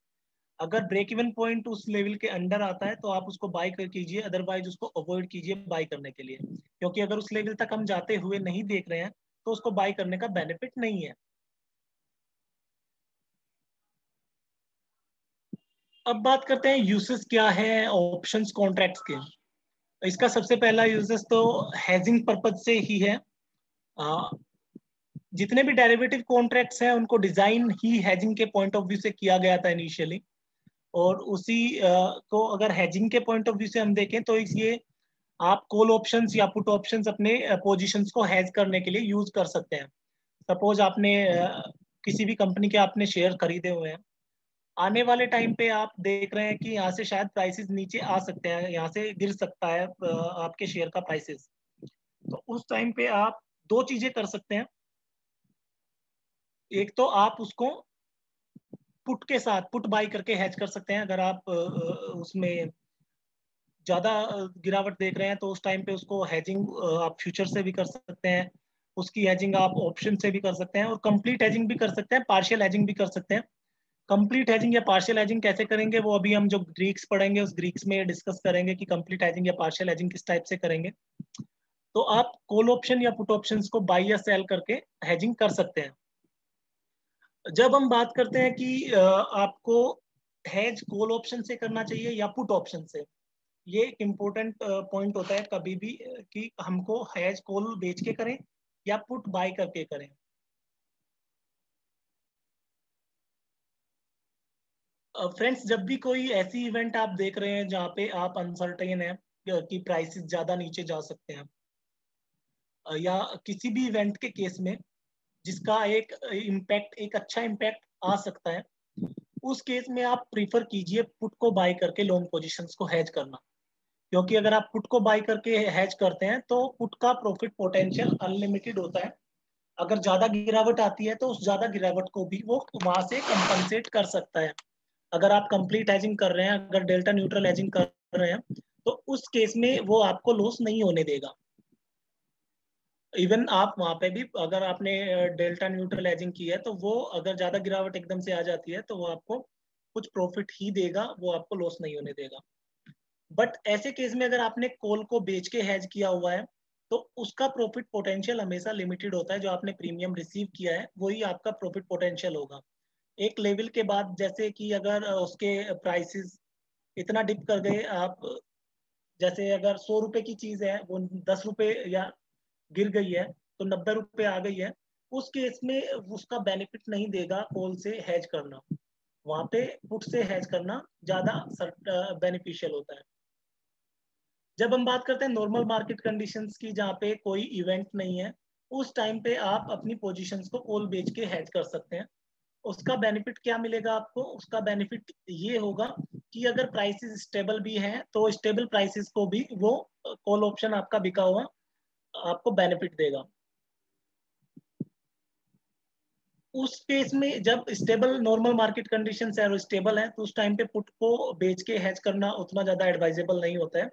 अगर ब्रेक इवन पॉइंट उस लेवल के अंडर आता है तो आप उसको बाय कर कीजिए। अदरवाइज़ उसको अवॉइड कीजिए बाय करने के लिए। क्योंकि अगर उस लेवल तक हम जाते हुए नहीं देख रहे हैं तो उसको बाय करने का बेनिफिट नहीं है। अब बात करते हैं यूसेस क्या है ऑप्शंस कॉन्ट्रैक्ट्स के। इसका सबसे पहला यूजेस तो हैजिंग पर्पज से ही है। जितने भी डेरिवेटिव कॉन्ट्रैक्ट्स हैं, उनको डिज़ाइन ही हैजिंग के पॉइंट ऑफ़ व्यू से किया गया था इनिशियली और उसी को अगर हैजिंग के पॉइंट ऑफ़ व्यू से हम देखें तो ये आप कॉल ऑप्शन या पुट ऑप्शन अपने पोजिशन को हैज़ करने के लिए यूज़ कर सकते हैं। सपोज़ आपने किसी भी कंपनी के आपने शेयर खरीदे हुए हैं। आने वाले टाइम पे आप देख रहे हैं कि यहाँ से शायद प्राइसेस नीचे आ सकते हैं, यहाँ से गिर सकता है आपके शेयर का प्राइसेस तो उस टाइम पे आप दो चीज़ें कर सकते हैं। एक तो आप उसको पुट के साथ पुट बाई करके हैच कर सकते हैं। अगर आप उसमें ज़्यादा गिरावट देख रहे हैं तो उस टाइम पे उसको हैजिंग आप फ्यूचर से भी कर सकते हैं। उसकी हैजिंग आप ऑप्शन से भी कर सकते हैं और कंप्लीट हैजिंग भी कर सकते हैं पार्शियल हैजिंग भी कर सकते हैं। कंप्लीट हैजिंग या पार्शियल हैजिंग कैसे करेंगे? वो अभी हम जो ग्रीक्स पढ़ेंगे, उस ग्रीक्स में डिस्कस करेंगे कि कंप्लीट हैजिंग या पार्शियल हैजिंग किस टाइप से करेंगे। तो आप कॉल ऑप्शन या पुट ऑप्शन को बाई या सेल करके हैजिंग कर सकते हैं। जब हम बात करते हैं कि आपको हैज़ कॉल ऑप्शन से करना चाहिए या पुट ऑप्शन से, ये एक इम्पोर्टेंट पॉइंट होता है कभी भी कि हमको हैज़ कॉल बेच के करें या पुट बाय करके करें। फ्रेंड्स जब भी कोई ऐसी इवेंट आप देख रहे हैं जहाँ पे आप अनसर्टेन है कि प्राइसेस ज़्यादा नीचे जा सकते हैं या किसी भी इवेंट के केस में जिसका एक इम्पैक्ट एक अच्छा इम्पैक्ट आ सकता है, उस केस में आप प्रीफर कीजिए पुट को बाय करके लॉन्ग पोजीशंस को हैज़ करना। क्योंकि अगर आप पुट को बाय करके हैज़ करते हैं तो पुट का प्रॉफिट पोटेंशियल अनलिमिटेड होता है। अगर ज़्यादा गिरावट आती है तो उस ज़्यादा गिरावट को भी वो वहाँ से कंपनसेट कर सकता है। अगर आप कंप्लीट हैजिंग कर रहे हैं, अगर डेल्टा न्यूट्रल हैजिंग कर रहे हैं तो उस केस में वो आपको लॉस नहीं होने देगा। इवन आप वहाँ पे भी अगर आपने डेल्टा न्यूट्रल एजिंग की है तो वो अगर ज़्यादा गिरावट एकदम से आ जाती है तो वो आपको कुछ प्रॉफिट ही देगा, वो आपको लॉस नहीं होने देगा। बट ऐसे केस में अगर आपने कोल को बेच के हैज़ किया हुआ है तो उसका प्रॉफिट पोटेंशियल हमेशा लिमिटेड होता है, जो आपने प्रीमियम रिसीव किया है वही आपका प्रॉफिट पोटेंशियल होगा। एक लेवल के बाद जैसे कि अगर उसके प्राइसेस इतना डिप कर गए, आप, जैसे अगर सौ रुपए की चीज़ है, वो दस रुपए या गिर गई है तो नब्बे रुपए आ गई है, उस केस में उसका बेनिफिट नहीं देगा कॉल से हैज़ करना। वहाँ पे पुट से हैज़ करना ज़्यादा बेनिफिशियल होता है। जब हम बात करते हैं नॉर्मल मार्केट कंडीशंस की, जहाँ पे कोई इवेंट नहीं है, उस टाइम पे आप अपनी पोजीशंस को कॉल बेच के हैज़ कर सकते हैं। उसका बेनिफिट क्या मिलेगा आपको? उसका बेनिफिट ये होगा कि अगर प्राइसेस स्टेबल भी हैं तो स्टेबल प्राइसेस को भी वो कॉल ऑप्शन आपका बिका हुआ, आपको बेनिफिट देगा। उस केस में जब स्टेबल नॉर्मल मार्केट कंडीशन है और स्टेबल है तो उस टाइम पे पुट को बेच के हैच करना उतना ज़्यादा एडवाइजेबल नहीं होता है,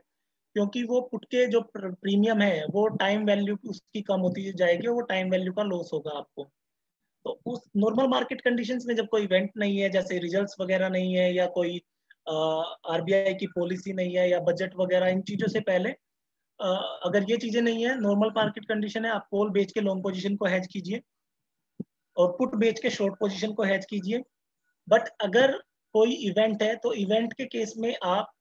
क्योंकि वो पुट के जो प्रीमियम है, वो टाइम वैल्यू उसकी कम होती जाएगी वो टाइम वैल्यू का लॉस होगा आपको। तो उस नॉर्मल मार्केट कंडीशंस में जब कोई इवेंट नहीं है जैसे रिजल्ट्स वगैरह नहीं है या कोई आरबीआई की पॉलिसी नहीं है या बजट वगैरह इन चीज़ों से पहले आ, अगर ये चीज़ें नहीं है नॉर्मल मार्केट कंडीशन है आप कॉल बेच के लॉन्ग पोजीशन को हैज़ कीजिए और पुट बेच के शॉर्ट पोजीशन को हैज़ कीजिए। बट अगर कोई इवेंट है तो इवेंट के केस में आप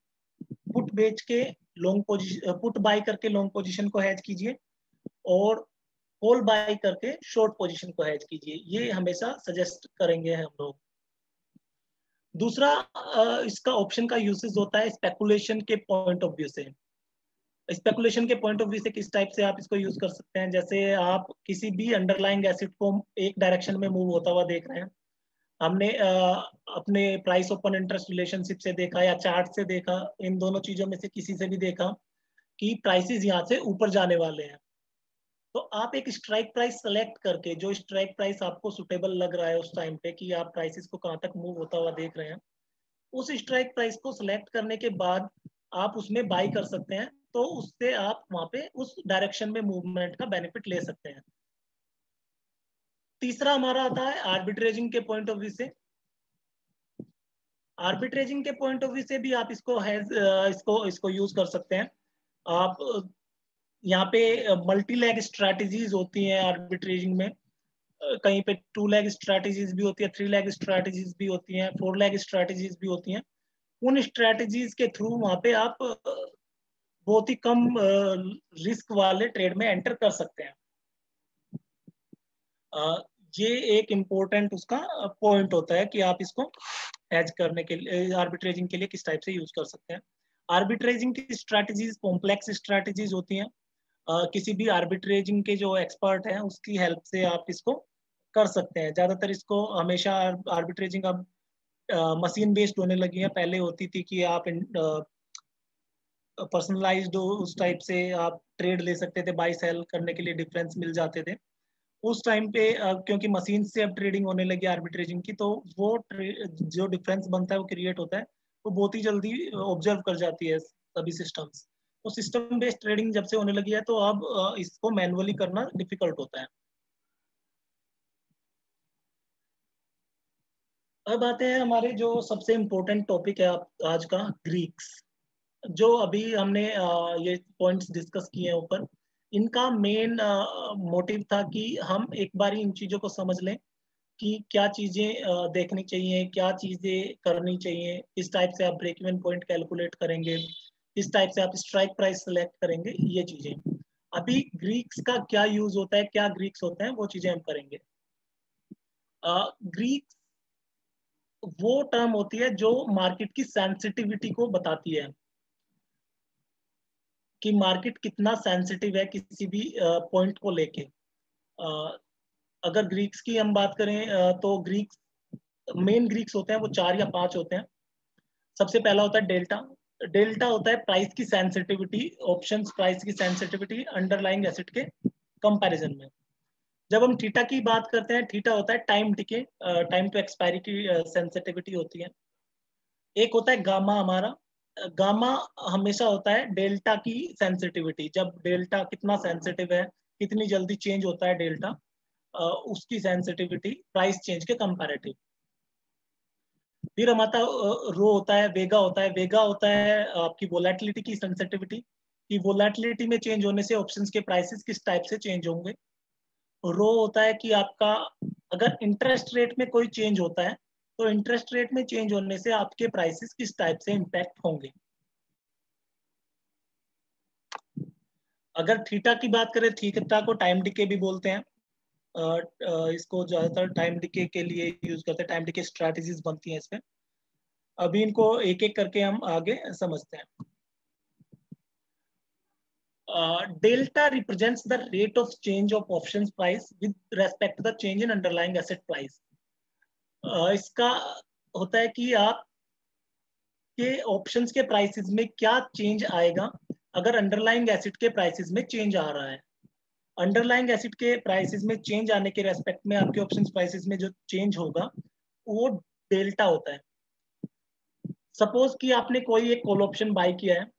पुट बेच के लॉन्ग पोजीशन पुट बाय करके लॉन्ग पोजीशन को हैज़ कीजिए और कॉल बाय करके शॉर्ट पोजीशन को हैज़ कीजिए। ये हमेशा सजेस्ट करेंगे हम लोग। दूसरा इसका ऑप्शन का यूसेज होता है स्पेकुलेशन के पॉइंट ऑफ़ व्यू से। स्पेकुलेशन के पॉइंट ऑफ़ व्यू से किस टाइप से आप इसको यूज़ कर सकते हैं? जैसे आप किसी भी अंडरलाइंग एसिड को एक डायरेक्शन में मूव होता हुआ देख रहे हैं। हमने अपने प्राइस ओपन इंटरेस्ट रिलेशनशिप से देखा या चार्ट से देखा इन दोनों चीज़ों में से किसी से भी देखा कि प्राइसेस यहाँ से ऊपर जाने वाले हैं। तो आप एक स्ट्राइक प्राइस सेलेक्ट करके, जो स्ट्राइक प्राइस आपको सुटेबल लग रहा है उस टाइम पे कि आप प्राइसेस को कहाँ तक मूव होता हुआ देख रहे हैं, उस स्ट्राइक प्राइस को सिलेक्ट करने के बाद आप उसमें बाई कर सकते हैं तो उससे आप वहाँ पे उस डायरेक्शन में मूवमेंट का बेनिफिट ले सकते हैं। तीसरा हमारा आता है आर्बिट्रेजिंग के पॉइंट ऑफ़ व्यू से। आर्बिट्रेजिंग के पॉइंट ऑफ़ व्यू से भी आप इसको इसको इसको यूज़ कर सकते हैं। आप यहाँ पे मल्टी लैग स्ट्रैटेजीज होती हैं आर्बिट्रेजिंग में। कहीं पे टू लैग स्ट्रैटेजीज भी होती है थ्री लैग स्ट्रैटेजीज भी होती हैं फोर लैग स्ट्रैटेजीज भी होती हैं। उन स्ट्रैटेजीज के थ्रू वहाँ पे आप बहुत ही कम रिस्क वाले ट्रेड में एंटर कर सकते हैं। ये एक इम्पोर्टेंट उसका पॉइंट होता है कि आप इसको एज करने के लिए आर्बिट्रेजिंग के लिए किस टाइप से यूज़ कर सकते हैं। आर्बिट्रेजिंग की स्ट्रैटेजीज कॉम्प्लेक्स स्ट्रैटेजीज होती हैं। किसी भी आर्बिट्रेजिंग के जो एक्सपर्ट हैं, उसकी हेल्प से आप इसको कर सकते हैं। ज़्यादातर इसको हमेशा आर्बिट्रेजिंग अब मशीन बेस्ड होने लगी है। पहले होती थी कि आप पर्सनलाइज्ड उस टाइप से आप ट्रेड ले सकते थे बाई सेल करने के लिए डिफरेंस मिल जाते थे। उस टाइम पे क्योंकि मशीन से अब ट्रेडिंग होने लगी आर्बिट्रेजिंग की तो वो जो डिफरेंस बनता है, वो क्रिएट होता है, वो बहुत ही जल्दी ऑब्ज़र्व कर जाती है सभी सिस्टम्स तो सिस्टम बेस्ड ट्रेडिंग जब से होने लगी है तो अब इसको मैनुअली करना डिफ़िकल्ट होता है। अब आते हैं हमारे जो सबसे इम्पोर्टेंट टॉपिक है आज का ग्रीक्स जो अभी हमने ये पॉइंट्स डिस्कस किए हैं ऊपर। इनका मेन मोटिव था कि हम एक बार इन चीज़ों को समझ लें कि क्या चीज़ें देखनी चाहिए, क्या चीज़ें करनी चाहिए, किस टाइप से आप ब्रेक इवन पॉइंट कैलकुलेट करेंगे। किस टाइप से आप स्ट्राइक प्राइस सेलेक्ट करेंगे, ये चीज़ें। अभी ग्रीक्स का क्या यूज़ होता है, क्या ग्रीक्स होते हैं, वो चीज़ें हम करेंगे। ग्रीक्स वो टर्म होती है जो मार्केट की सेंसिटिविटी को बताती है। कि मार्केट कितना सेंसिटिव है किसी भी पॉइंट को लेके। अगर ग्रीक्स की हम बात करें तो ग्रीक्स मेन ग्रीक्स होते हैं, वो चार या पाँच होते हैं। सबसे पहला होता है डेल्टा डेल्टा होता है प्राइस की सेंसिटिविटी ऑप्शंस प्राइस की सेंसिटिविटी अंडरलाइंग एसिड के कंपैरिजन में। जब हम थीटा की बात करते हैं थीटा होता है time decay time to expiry की सेंसिटिविटी होती है। एक होता है गामा हमारा। गामा हमेशा होता है डेल्टा की सेंसिटिविटी जब डेल्टा कितना सेंसिटिव है, कितनी जल्दी चेंज होता है डेल्टा उसकी सेंसिटिविटी प्राइस चेंज के कंपैरेटिव फिर हमारा रो होता है, वेगा होता है, वेगा होता है आपकी वोलेटिलिटी की सेंसिटिविटी कि वोलेटिलिटी में चेंज होने से ऑप्शंस के प्राइसेस किस टाइप से चेंज होंगे। रो होता है कि आपका, अगर इंटरेस्ट रेट में कोई चेंज होता है तो इंटरेस्ट रेट में चेंज होने से आपके प्राइसेस किस टाइप से इंपैक्ट होंगे। अगर थीटा की बात करें थीटा को टाइम डिके भी बोलते हैं। इसको ज़्यादातर टाइम डिके के लिए यूज़ करते हैं। टाइम डिके स्ट्रेटेजीज बनती हैं इसमें। अभी इनको एक एक करके हम आगे समझते हैं। Delta represents the rate of change of options price with respect to the change in underlying asset price इसका होता है कि आप के ऑप्शंस के प्राइसेस में क्या चेंज आएगा? अगर अंडरलाइंग एसिड के प्राइसेस में चेंज आ रहा है अंडरलाइंग एसिड के प्राइसेस में चेंज आने के रेस्पेक्ट में आपके ऑप्शंस प्राइसेस में जो चेंज होगा, वो डेल्टा होता है। सपोज़ कि आपने कोई एक कॉल ऑप्शन बाय किया है।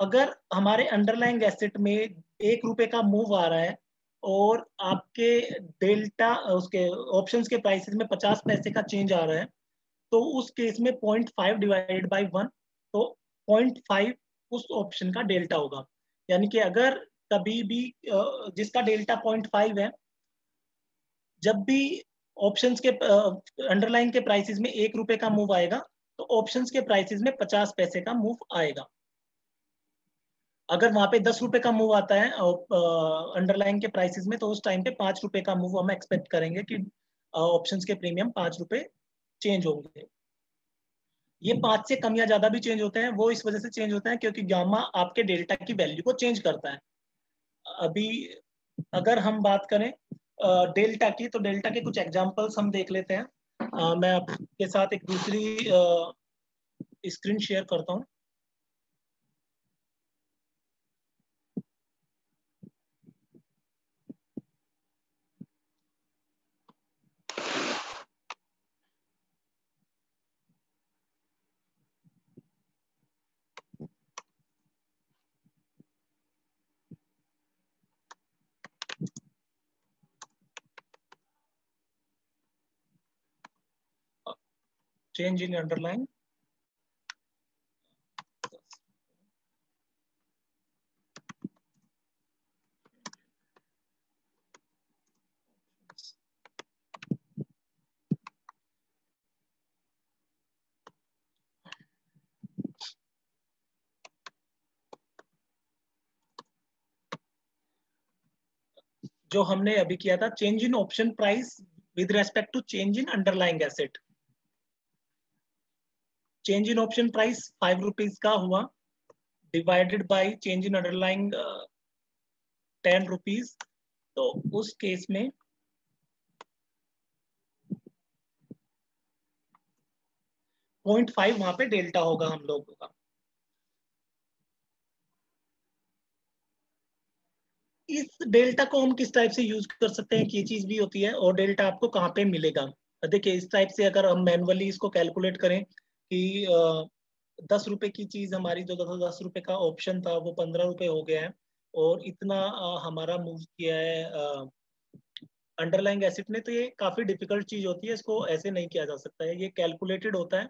अगर हमारे अंडरलाइंग एसिड में एक रुपए का मूव आ रहा है और आपके डेल्टा उसके ऑप्शंस के प्राइसेस में पचास पैसे का चेंज आ रहा है तो उस केस में point five divided by one तो पॉइंट फाइव उस ऑप्शन का डेल्टा होगा। यानी कि अगर कभी भी जिसका डेल्टा पॉइंट फाइव है, जब भी ऑप्शंस के अंडरलाइन के प्राइसेस में एक रुपए का मूव आएगा तो ऑप्शंस के प्राइसेस में पचास पैसे का मूव आएगा। अगर वहाँ पे दस रुपए का मूव आता है अंडरलाइन के प्राइसेस में तो उस टाइम पे पाँच रुपए का मूव हम एक्सपेक्ट करेंगे कि ऑप्शंस के प्रीमियम पाँच रुपए चेंज होंगे। ये पाँच से कम या ज़्यादा भी चेंज होते हैं, वो इस वजह से चेंज होते हैं क्योंकि गामा आपके डेल्टा की वैल्यू को चेंज करता है। अभी अगर हम बात करें डेल्टा की तो डेल्टा के कुछ एग्जांपल्स हम देख लेते हैं। मैं आपके साथ एक दूसरी स्क्रीन शेयर करता हूँ। Change in underline. जो हमने अभी किया था change in option price with respect to change in underlying asset change in option price five rupees का हुआ divided by change in underlying ten rupees तो उस केस में पॉइंट फाइव वहाँ पे डेल्टा होगा हम लोगों का इस डेल्टा को हम किस टाइप से यूज़ कर सकते हैं? ये चीज़ भी होती है और डेल्टा आपको कहाँ पे मिलेगा? देखिए, इस टाइप से अगर हम मैनुअली इसको कैलकुलेट करें कि दस रुपए की चीज़ हमारी जो दस रुपए का ऑप्शन था, वो पंद्रह रुपए हो गया है। और इतना हमारा मूव किया है अंडरलाइंग एसिड ने तो ये काफ़ी डिफ़िकल्ट चीज़ होती है, इसको ऐसे नहीं किया जा सकता है। ये कैलकुलेटेड होता है।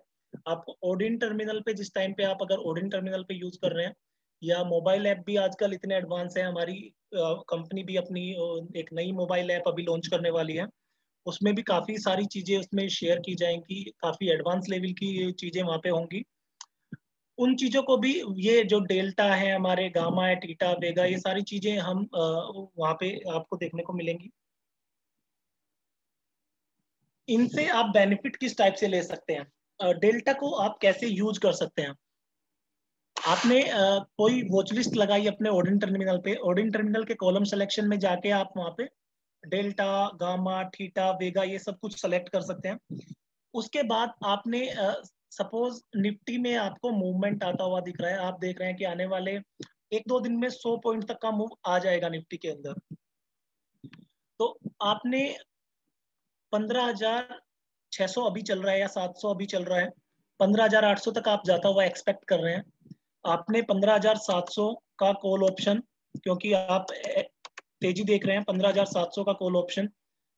आप ओडिन टर्मिनल पे, जिस टाइम पे आप अगर ओडिन टर्मिनल पे यूज़ कर रहे हैं, या मोबाइल ऐप भी आजकल इतने एडवांस है, हमारी कंपनी भी अपनी एक नई मोबाइल ऐप अभी लॉन्च करने वाली है। उसमें भी काफ़ी सारी चीज़ें उसमें शेयर की जाएँगी, काफ़ी एडवांस लेवल की चीज़ें वहाँ पे होंगी। उन चीज़ों को भी ये जो डेल्टा है हमारे, गामा है, टीटा, वेगा, ये सारी चीज़ें हम वहाँ पे आपको देखने को मिलेंगी। इनसे आप बेनिफिट किस टाइप से ले सकते हैं? डेल्टा को आप कैसे यूज़ कर सकते हैं? आपने कोई वॉच लिस्ट लगाई अपने ओडिन टर्मिनल पे? ओडिन टर्मिनल के कॉलम सिलेक्शन में जाके आप वहाँ पे डेल्टा, गामा, थीटा, वेगा, ये सब कुछ सेलेक्ट कर सकते हैं। उसके बाद आपने सपोज़ निफ्टी में आपको मूवमेंट आता हुआ दिख रहा है। आप देख रहे हैं कि आने वाले एक दो दिन में सौ पॉइंट तक का मूव आ जाएगा निफ्टी के अंदर। तो आपने पंद्रह हज़ार छह सौ अभी चल रहा है या सात सौ अभी चल रहा है। पंद्रह हज़ार आठ सौ तक आप जाता हुआ एक्सपेक्ट कर रहे हैं। आपने पंद्रह हज़ार सात सौ का कॉल ऑप्शन क्योंकि आप तेज़ी देख रहे हैं। पंद्रह हज़ार सात सौ का कॉल ऑप्शन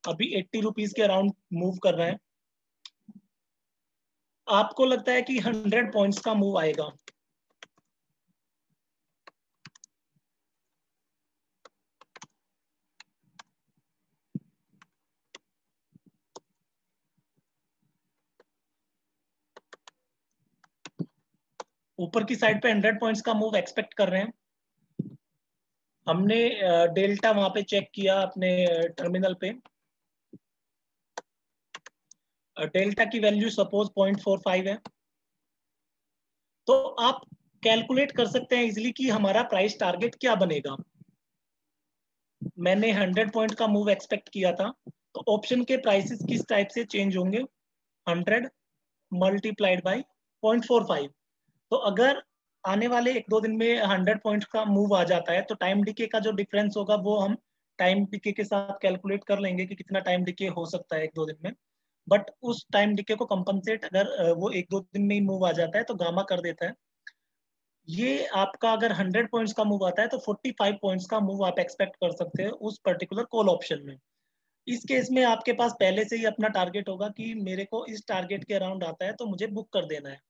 अभी एट्टी रुपीज़ के अराउंड मूव कर रहा है। आपको लगता है कि हंड्रेड पॉइंट्स का मूव आएगा? ऊपर की साइड पे हंड्रेड पॉइंट्स का मूव एक्सपेक्ट कर रहे हैं। हमने डेल्टा वहाँ पे चेक किया अपने टर्मिनल पे। डेल्टा की value suppose point four five है। तो आप कैलकुलेट कर सकते हैं इजिली कि हमारा प्राइस टारगेट क्या बनेगा। मैंने हंड्रेड पॉइंट का मूव एक्सपेक्ट किया था। तो ऑप्शन के प्राइसेस किस टाइप से चेंज होंगे? Hundred multiplied by point four five तो अगर आने वाले एक दो दिन में हंड्रेड पॉइंट का मूव आ जाता है तो टाइम डिके का जो डिफरेंस होगा, वो हम टाइम डिके के साथ कैलकुलेट कर लेंगे कि कितना टाइम डिके हो सकता है एक दो दिन में। बट उस टाइम डिके को कंपनसेट अगर वो एक दो दिन में ही मूव आ जाता है तो गामा कर देता है। ये आपका अगर 100 पॉइंट्स का मूव आता है तो 45 पॉइंट्स का मूव आप एक्सपेक्ट कर सकते हैं उस पर्टिकुलर कॉल ऑप्शन में। इस केस में आपके पास पहले से ही अपना टारगेट होगा कि मेरे को इस टारगेट के अराउंड आता है तो मुझे बुक कर देना है।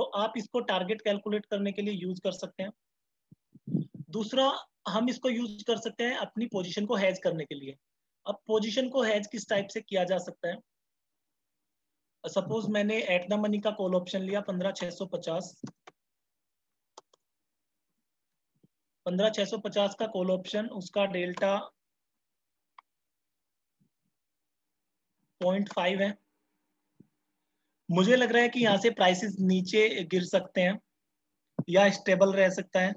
तो आप इसको टारगेट कैलकुलेट करने के लिए यूज़ कर सकते हैं। दूसरा, हम इसको यूज़ कर सकते हैं अपनी पोजीशन को हैज़ करने के लिए। अब पोजीशन को हैज़ किस टाइप से किया जा सकता है? सपोज़ मैंने एट द मनी का कॉल ऑप्शन लिया, पंद्रह छह सौ पचास। पंद्रह छह सौ पचास का कॉल ऑप्शन उसका डेल्टा पॉइंट फाइव है। मुझे लग रहा है कि यहाँ से प्राइसेस नीचे गिर सकते हैं, या स्टेबल रह सकता है।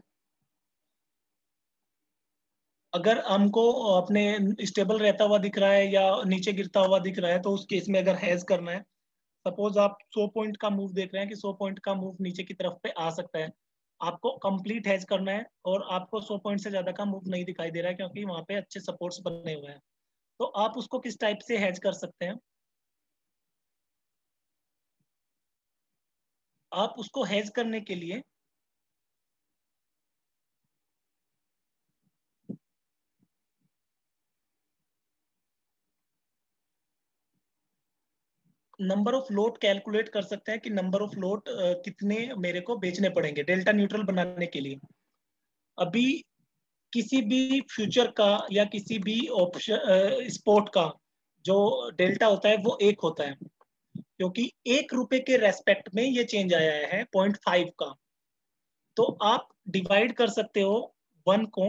अगर हमको अपने स्टेबल रहता हुआ दिख रहा है, या नीचे गिरता हुआ दिख रहा है तो उस केस में अगर हैज़ करना है सपोज़ आप 100 पॉइंट का मूव देख रहे हैं कि 100 पॉइंट का मूव नीचे की तरफ़ पे आ सकता है। आपको कंप्लीट हैज़ करना है, और आपको 100 पॉइंट से ज़्यादा का मूव नहीं दिखाई दे रहा है, क्योंकि वहाँ पे अच्छे सपोर्ट्स बने हुए हैं। तो आप उसको किस टाइप से हैज़ कर सकते हैं? आप उसको हैज़ करने के लिए नंबर ऑफ़ लोट कैलकुलेट कर सकते हैं कि नंबर ऑफ़ लोट कितने मेरे को बेचने पड़ेंगे डेल्टा न्यूट्रल बनाने के लिए। अभी किसी भी फ्यूचर का या किसी भी ऑप्शन स्पोर्ट का जो डेल्टा होता है, वो एक होता है। क्योंकि एक रुपए के रेस्पेक्ट में ये चेंज आया है पॉइंट फाइव का। तो आप डिवाइड कर सकते हो वन को।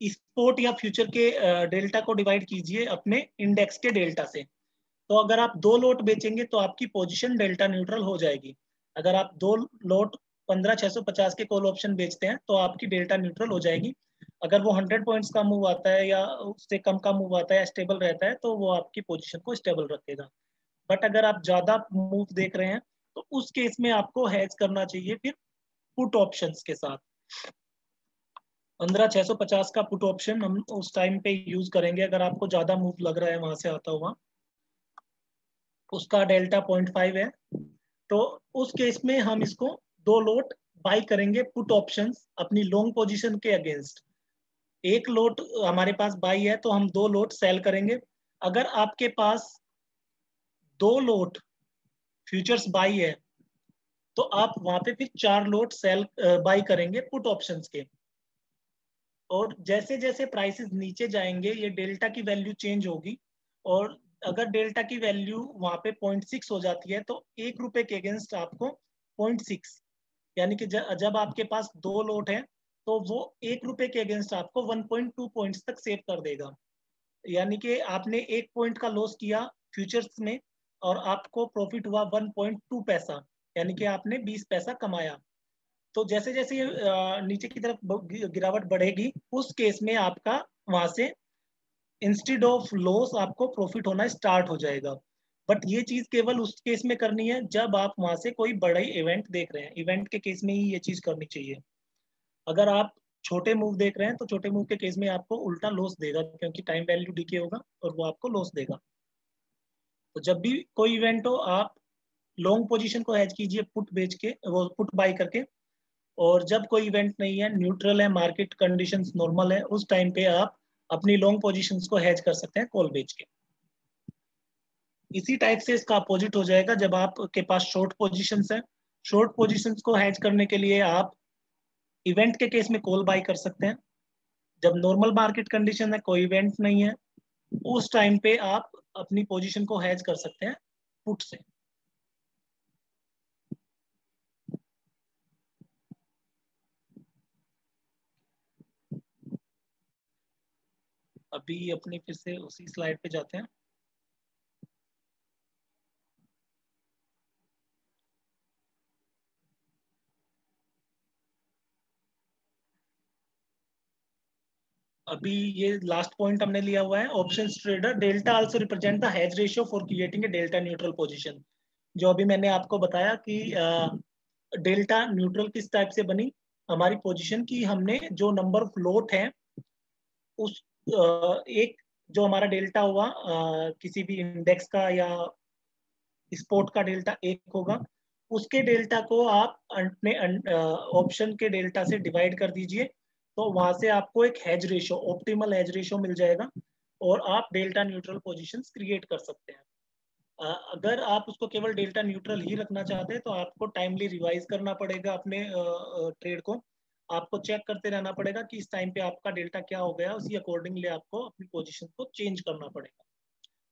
स्पोर्ट या फ्यूचर के डेल्टा को डिवाइड कीजिए अपने इंडेक्स के डेल्टा से। तो अगर आप दो लोट बेचेंगे तो आपकी पोजीशन डेल्टा न्यूट्रल हो जाएगी। अगर आप दो लोट पंद्रह छह सौ पचास के कॉल ऑप्शन बेचते हैं तो आपकी डेल्टा न्यूट्रल हो जाएगी। अगर वो हंड्रेड पॉइंट्स का मूव आता है या उससे कम का मूव आता है स्टेबल रहता है तो वो आपकी पोजिशन को स्टेबल रखेगा। बट अगर आप ज़्यादा मूव देख रहे हैं तो उस केस में आपको हैज़ करना चाहिए फिर पुट ऑप्शन के साथ। पंद्रह छह सौ पचास का पुट ऑप्शन हम उस टाइम पे यूज़ करेंगे। अगर आपको ज़्यादा मूव लग रहा है, वहाँ से आता हुआ, उसका डेल्टा पॉइंट फाइव है। तो उस केस में हम इसको दो लोट बाई करेंगे पुट ऑप्शन अपनी लॉन्ग पोजीशन के अगेंस्ट एक लोट हमारे पास बाई है तो हम दो लोट सेल करेंगे। अगर आपके पास दो लोट फ्यूचर्स बाई है तो आप वहाँ पे फिर चार लोट सेल बाई करेंगे पुट ऑप्शंस के। और जैसे जैसे प्राइसेस नीचे जाएँगे, ये डेल्टा की वैल्यू चेंज होगी। और अगर डेल्टा की वैल्यू वहाँ पे पॉइंट सिक्स हो जाती है तो एक रुपए के अगेंस्ट आपको पॉइंट सिक्स यानी कि जब आपके पास दो लोट है तो वो एक रुपए के अगेंस्ट आपको वन पॉइंट टू पॉइंट तक सेव कर देगा। यानी कि आपने एक पॉइंट का लॉस किया फ्यूचर्स में और आपको प्रॉफिट हुआ वन पॉइंट टू पैसा, यानी कि आपने बीस पैसा कमाया। तो जैसे जैसे ये नीचे की तरफ़ गिरावट बढ़ेगी, उस केस में आपका वहाँ से इंस्टेड ऑफ़ लॉस आपको प्रॉफिट होना स्टार्ट हो जाएगा। बट ये चीज़ केवल उस केस में करनी है, जब आप वहाँ से कोई बड़ा इवेंट देख रहे हैं। इवेंट के केस में ही ये चीज़ करनी चाहिए। अगर आप छोटे मूव देख रहे हैं तो छोटे मूव के केस में आपको उल्टा लॉस देगा, क्योंकि टाइम वैल्यू डीके होगा और वो आपको लॉस देगा। तो जब भी कोई इवेंट हो, आप लॉन्ग पोजीशन को हैज़ कीजिए पुट बेच के, वो पुट बाई करके। और जब कोई इवेंट नहीं है न्यूट्रल है मार्केट कंडीशन नॉर्मल है, उस टाइम पे आप अपनी लॉन्ग पोजिशन को हैज़ कर सकते हैं कॉल बेच के। इसी टाइप से इसका अपोजिट हो जाएगा, जब आपके पास शॉर्ट पोजिशन है। शॉर्ट पोजिशन को हैज़ करने के लिए आप इवेंट के केस में कॉल बाई कर सकते हैं। जब नॉर्मल मार्केट कंडीशन है, कोई इवेंट नहीं है, उस टाइम पे आप अपनी पोजीशन को हैज़ कर सकते हैं पुट से। अभी अपने फिर से उसी स्लाइड पे जाते हैं। अभी ये लास्ट पॉइंट हमने लिया हुआ है option trader delta also represent the hedge ratio for creating a delta neutral position जो अभी मैंने आपको बताया कि डेल्टा न्यूट्रल किस टाइप से बनी? हमारी पोजीशन की हमने जो नंबर ऑफ़ लोट है, उस एक जो हमारा डेल्टा हुआ किसी भी इंडेक्स का या स्पोर्ट का डेल्टा एक होगा, उसके डेल्टा को आप अपने ऑप्शन के डेल्टा से डिवाइड कर दीजिए। तो वहाँ से आपको एक hedge ratio optimal hedge ratio मिल जाएगा और आप डेल्टा न्यूट्रल पोजिशन क्रिएट कर सकते हैं। अगर आप उसको केवल डेल्टा न्यूट्रल ही रखना चाहते हैं तो आपको टाइमली रिवाइज करना पड़ेगा अपने ट्रेड को। आपको चेक करते रहना पड़ेगा कि इस टाइम पे आपका डेल्टा क्या हो गया, उसी अकॉर्डिंगली आपको अपनी पोजीशन को चेंज करना पड़ेगा।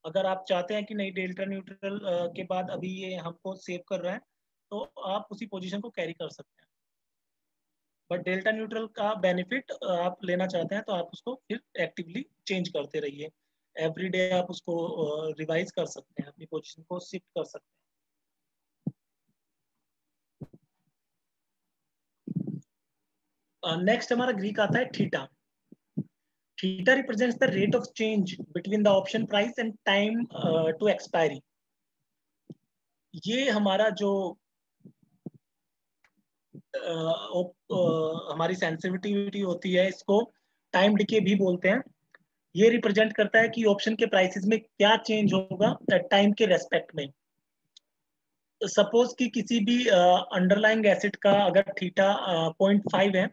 अगर आप चाहते हैं कि नहीं डेल्टा न्यूट्रल के बाद अभी ये हमको सेव कर रहा है तो आप उसी पोजीशन को कैरी कर सकते हैं। बट डेल्टा न्यूट्रल का बेनिफिट आप लेना चाहते हैं तो आप उसको फिर एक्टिवली चेंज करते रहिए। एवरी डे आप उसको रिवाइज कर सकते हैं, अपनी पोजीशन को शिफ्ट कर सकते हैं। नेक्स्ट हमारा ग्रीक आता है theta theta represents the rate of change between the option price and time to expiry ये हमारा जो हमारी सेंसिटिविटी होती है इसको टाइम डिके भी बोलते हैं। ये रिप्रेजेंट करता है कि ऑप्शन के प्राइसेस में क्या चेंज होगा टाइम के रेस्पेक्ट में। सपोज़ कि किसी भी अंडरलाइंग uh, एसिड का अगर थीटा पॉइंट फाइव है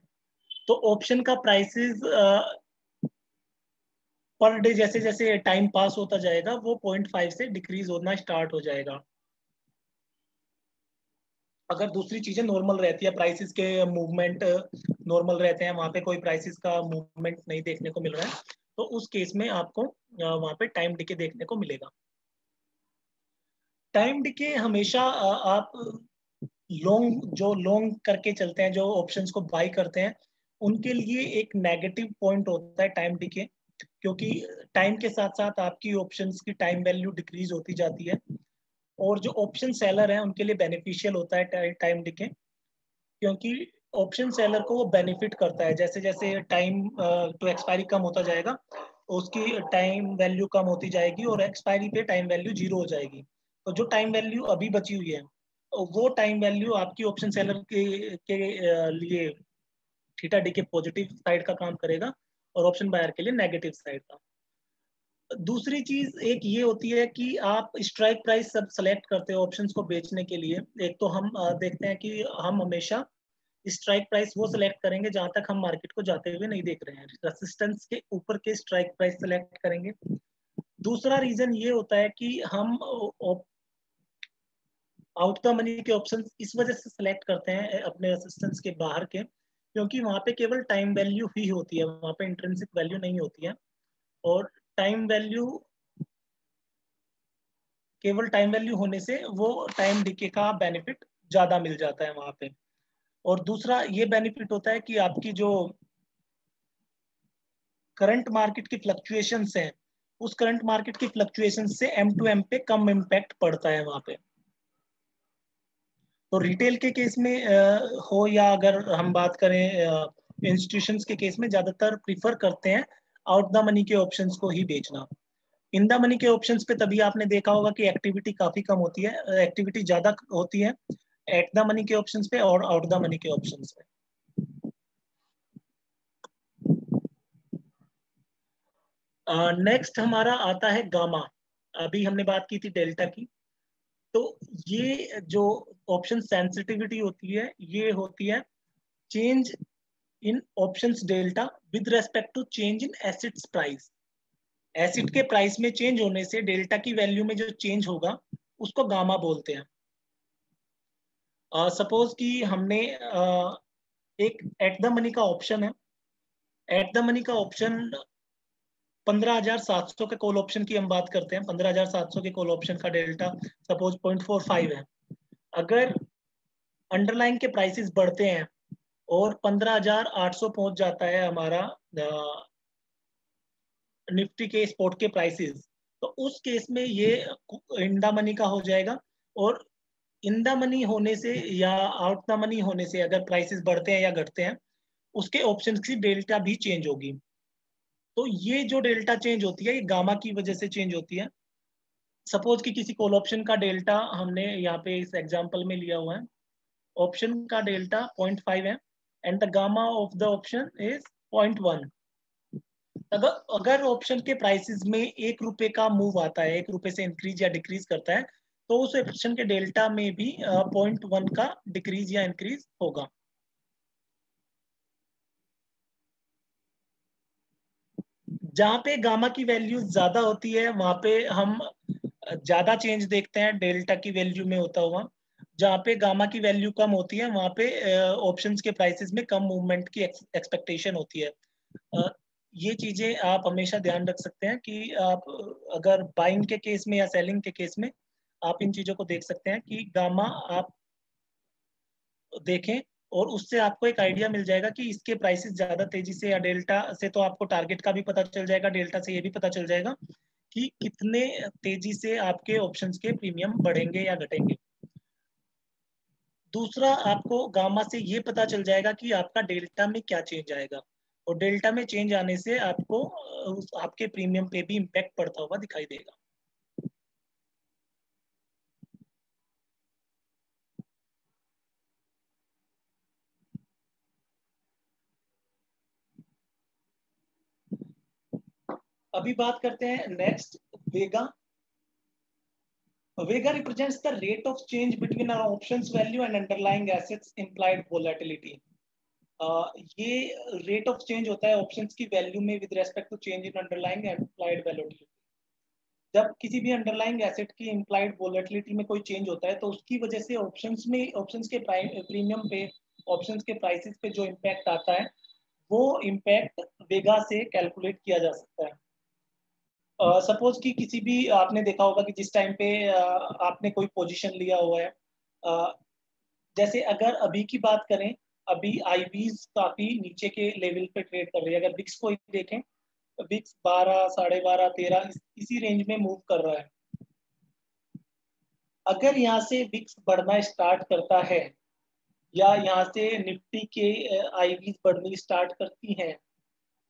तो ऑप्शन का प्राइसेस पर डे जैसे जैसे टाइम पास होता जाएगा वो पॉइंट फाइव से डिक्रीज होना स्टार्ट हो जाएगा। अगर दूसरी चीज़ें नॉर्मल रहती है प्राइसेस के मूवमेंट नॉर्मल रहते हैं, वहाँ पे कोई प्राइसेस का मूवमेंट नहीं देखने को मिल रहा है तो उस केस में आपको वहाँ पे टाइम डिके देखने को मिलेगा। टाइम डिके हमेशा आप लॉन्ग जो लॉन्ग करके चलते हैं, जो ऑप्शंस को बाई करते हैं, उनके लिए एक नेगेटिव पॉइंट होता है टाइम डिके क्योंकि टाइम के साथ साथ आपकी ऑप्शंस की टाइम वैल्यू डिक्रीज होती जाती है। और जो ऑप्शन सेलर है उनके लिए बेनिफिशियल होता है टाइम डिके क्योंकि ऑप्शन सेलर को वो बेनिफिट करता है। जैसे जैसे टाइम टू एक्सपायरी कम होता जाएगा उसकी टाइम वैल्यू कम होती जाएगी और एक्सपायरी पे टाइम वैल्यू ज़ीरो हो जाएगी। तो जो टाइम वैल्यू अभी बची हुई है वो टाइम वैल्यू आपकी ऑप्शन सेलर के, के लिए theta decay positive side का काम करेगा और ऑप्शन बायर के लिए नेगेटिव साइड का। दूसरी चीज़ एक ये होती है कि आप स्ट्राइक प्राइस सब सेलेक्ट करते हो ऑप्शंस को बेचने के लिए। एक तो हम देखते हैं कि हम हमेशा स्ट्राइक प्राइस वो सिलेक्ट करेंगे जहाँ तक हम मार्केट को जाते हुए नहीं देख रहे हैं। रेसिस्टेंस के ऊपर के स्ट्राइक प्राइस सेलेक्ट करेंगे। दूसरा रीजन ये होता है कि हम आउट द मनी के ऑप्शन इस वजह से सिलेक्ट करते हैं अपने रेसिस्टेंस के बाहर के, क्योंकि वहाँ पे केवल टाइम वैल्यू ही होती है, वहाँ पे इंट्रेंसिक वैल्यू नहीं होती है। और टाइम वैल्यू केवल टाइम वैल्यू होने से वो टाइम डीके का बेनिफिट ज़्यादा मिल जाता है वहाँ पे। और दूसरा ये बेनिफिट होता है कि आपकी जो करंट मार्केट की फ्लक्चुएशन है, उस करंट मार्केट की फ्लक्चुएशन से एम टू एम पे कम इम्पैक्ट पड़ता है वहाँ पे। तो रिटेल के केस में हो या अगर हम बात करें इंस्टीट्यूशंस के केस में ज़्यादातर प्रीफर करते हैं आउट द मनी के ऑप्शन को ही बेचना। इन द मनी के ऑप्शंस पे तभी आपने देखा होगा कि एक्टिविटी काफ़ी कम होती है एक्टिविटी ज़्यादा होती है एट द मनी के ऑप्शंस पे और आउट द मनी के ऑप्शंस पे। नेक्स्ट uh, हमारा आता है गामा अभी हमने बात की थी डेल्टा की। तो ये जो ऑप्शन सेंसिटिविटी होती है ये होती है change in options delta with respect to change in asset's price asset के प्राइस में चेंज होने से डेल्टा की वैल्यू में जो चेंज होगा उसको गामा बोलते हैं। सपोज़ uh, कि हमने uh, एक एट द मनी का ऑप्शन है। एट द मनी का ऑप्शन पंद्रह हज़ार सात सौ के कॉल ऑप्शन की हम बात करते हैं। पंद्रह हज़ार सात सौ के कॉल ऑप्शन का delta suppose point four five है। अगर अंडरलाइन के प्राइसेस बढ़ते हैं और पंद्रह हज़ार आठ सौ पहुँच जाता है हमारा निफ्टी के स्पोर्ट के प्राइसेस तो उस केस में ये इंडा मनी का हो जाएगा और इंदा मनी होने से या आउट द मनी होने से अगर प्राइसेस बढ़ते हैं या घटते हैं, उसके ऑप्शन की डेल्टा भी चेंज होगी। तो ये जो डेल्टा चेंज होती है, ये गामा की वजह से चेंज होती है। सपोज़ कि किसी कॉल ऑप्शन का डेल्टा हमने यहाँ पे इस एग्जांपल में लिया हुआ है। ऑप्शन का डेल्टा पॉइंट फाइव है। And the gamma of the option is point one अगर अगर ऑप्शन के प्राइसेस में एक रुपए का मूव आता है, एक रुपए से इंक्रीज या डिक्रीज करता है तो उस ऑप्शन के डेल्टा में भी पॉइंट वन का डिक्रीज या इंक्रीज होगा। जहाँ पे गामा की वैल्यू ज़्यादा होती है, वहाँ पे हम ज़्यादा चेंज देखते हैं डेल्टा की वैल्यू में होता हुआ। जहाँ पे गामा की वैल्यू कम होती है, वहाँ पे ऑप्शंस के प्राइसेस में कम मूवमेंट की एक्सपेक्टेशन होती है। ये चीज़ें आप हमेशा ध्यान रख सकते हैं कि आप, अगर बाइंग के केस में या सेलिंग के केस में आप इन चीज़ों को देख सकते हैं कि गामा आप देखें और उससे आपको एक आइडिया मिल जाएगा कि इसके प्राइसेस ज़्यादा तेज़ी से या डेल्टा से तो आपको टारगेट का भी पता चल जाएगा डेल्टा से ये भी पता चल जाएगा कि कितने तेज़ी से आपके ऑप्शंस के प्रीमियम बढ़ेंगे या घटेंगे। दूसरा आपको गामा से ये पता चल जाएगा कि आपका डेल्टा में क्या चेंज आएगा। और डेल्टा में चेंज आने से आपको आपके प्रीमियम पे भी इम्पैक्ट पड़ता हुआ दिखाई देगा। अभी बात करते हैं next vega. Vega represents the rate of change between our options value and underlying assets implied volatility. Uh, ये रेट ऑफ़ चेंज होता है ऑप्शंस की वैल्यू में with respect to change in underlying implied volatility जब किसी भी अंडरलाइंग एसेट की इम्प्लाइड वोलेटिलिटी में कोई चेंज होता है तो उसकी वजह से ऑप्शंस में ऑप्शंस के प्रीमियम पे ऑप्शंस के प्राइसेस पे जो इम्पैक्ट आता है वो इम्पैक्ट वेगा से कैलकुलेट किया जा सकता है सपोज़ कि किसी भी आपने देखा होगा कि जिस टाइम पे आपने कोई पोजीशन लिया हुआ है जैसे अगर अभी की बात करें अभी आईवीज काफ़ी नीचे के लेवल पे ट्रेड कर रही है। अगर विक्स को देखें विक्स बारह साढ़े बारह तेरह इस, रेंज में मूव कर रहा है। अगर यहाँ से विक्स बढ़ना स्टार्ट करता है या यहाँ से निफ्टी के आईवीज बढ़नी स्टार्ट करती हैं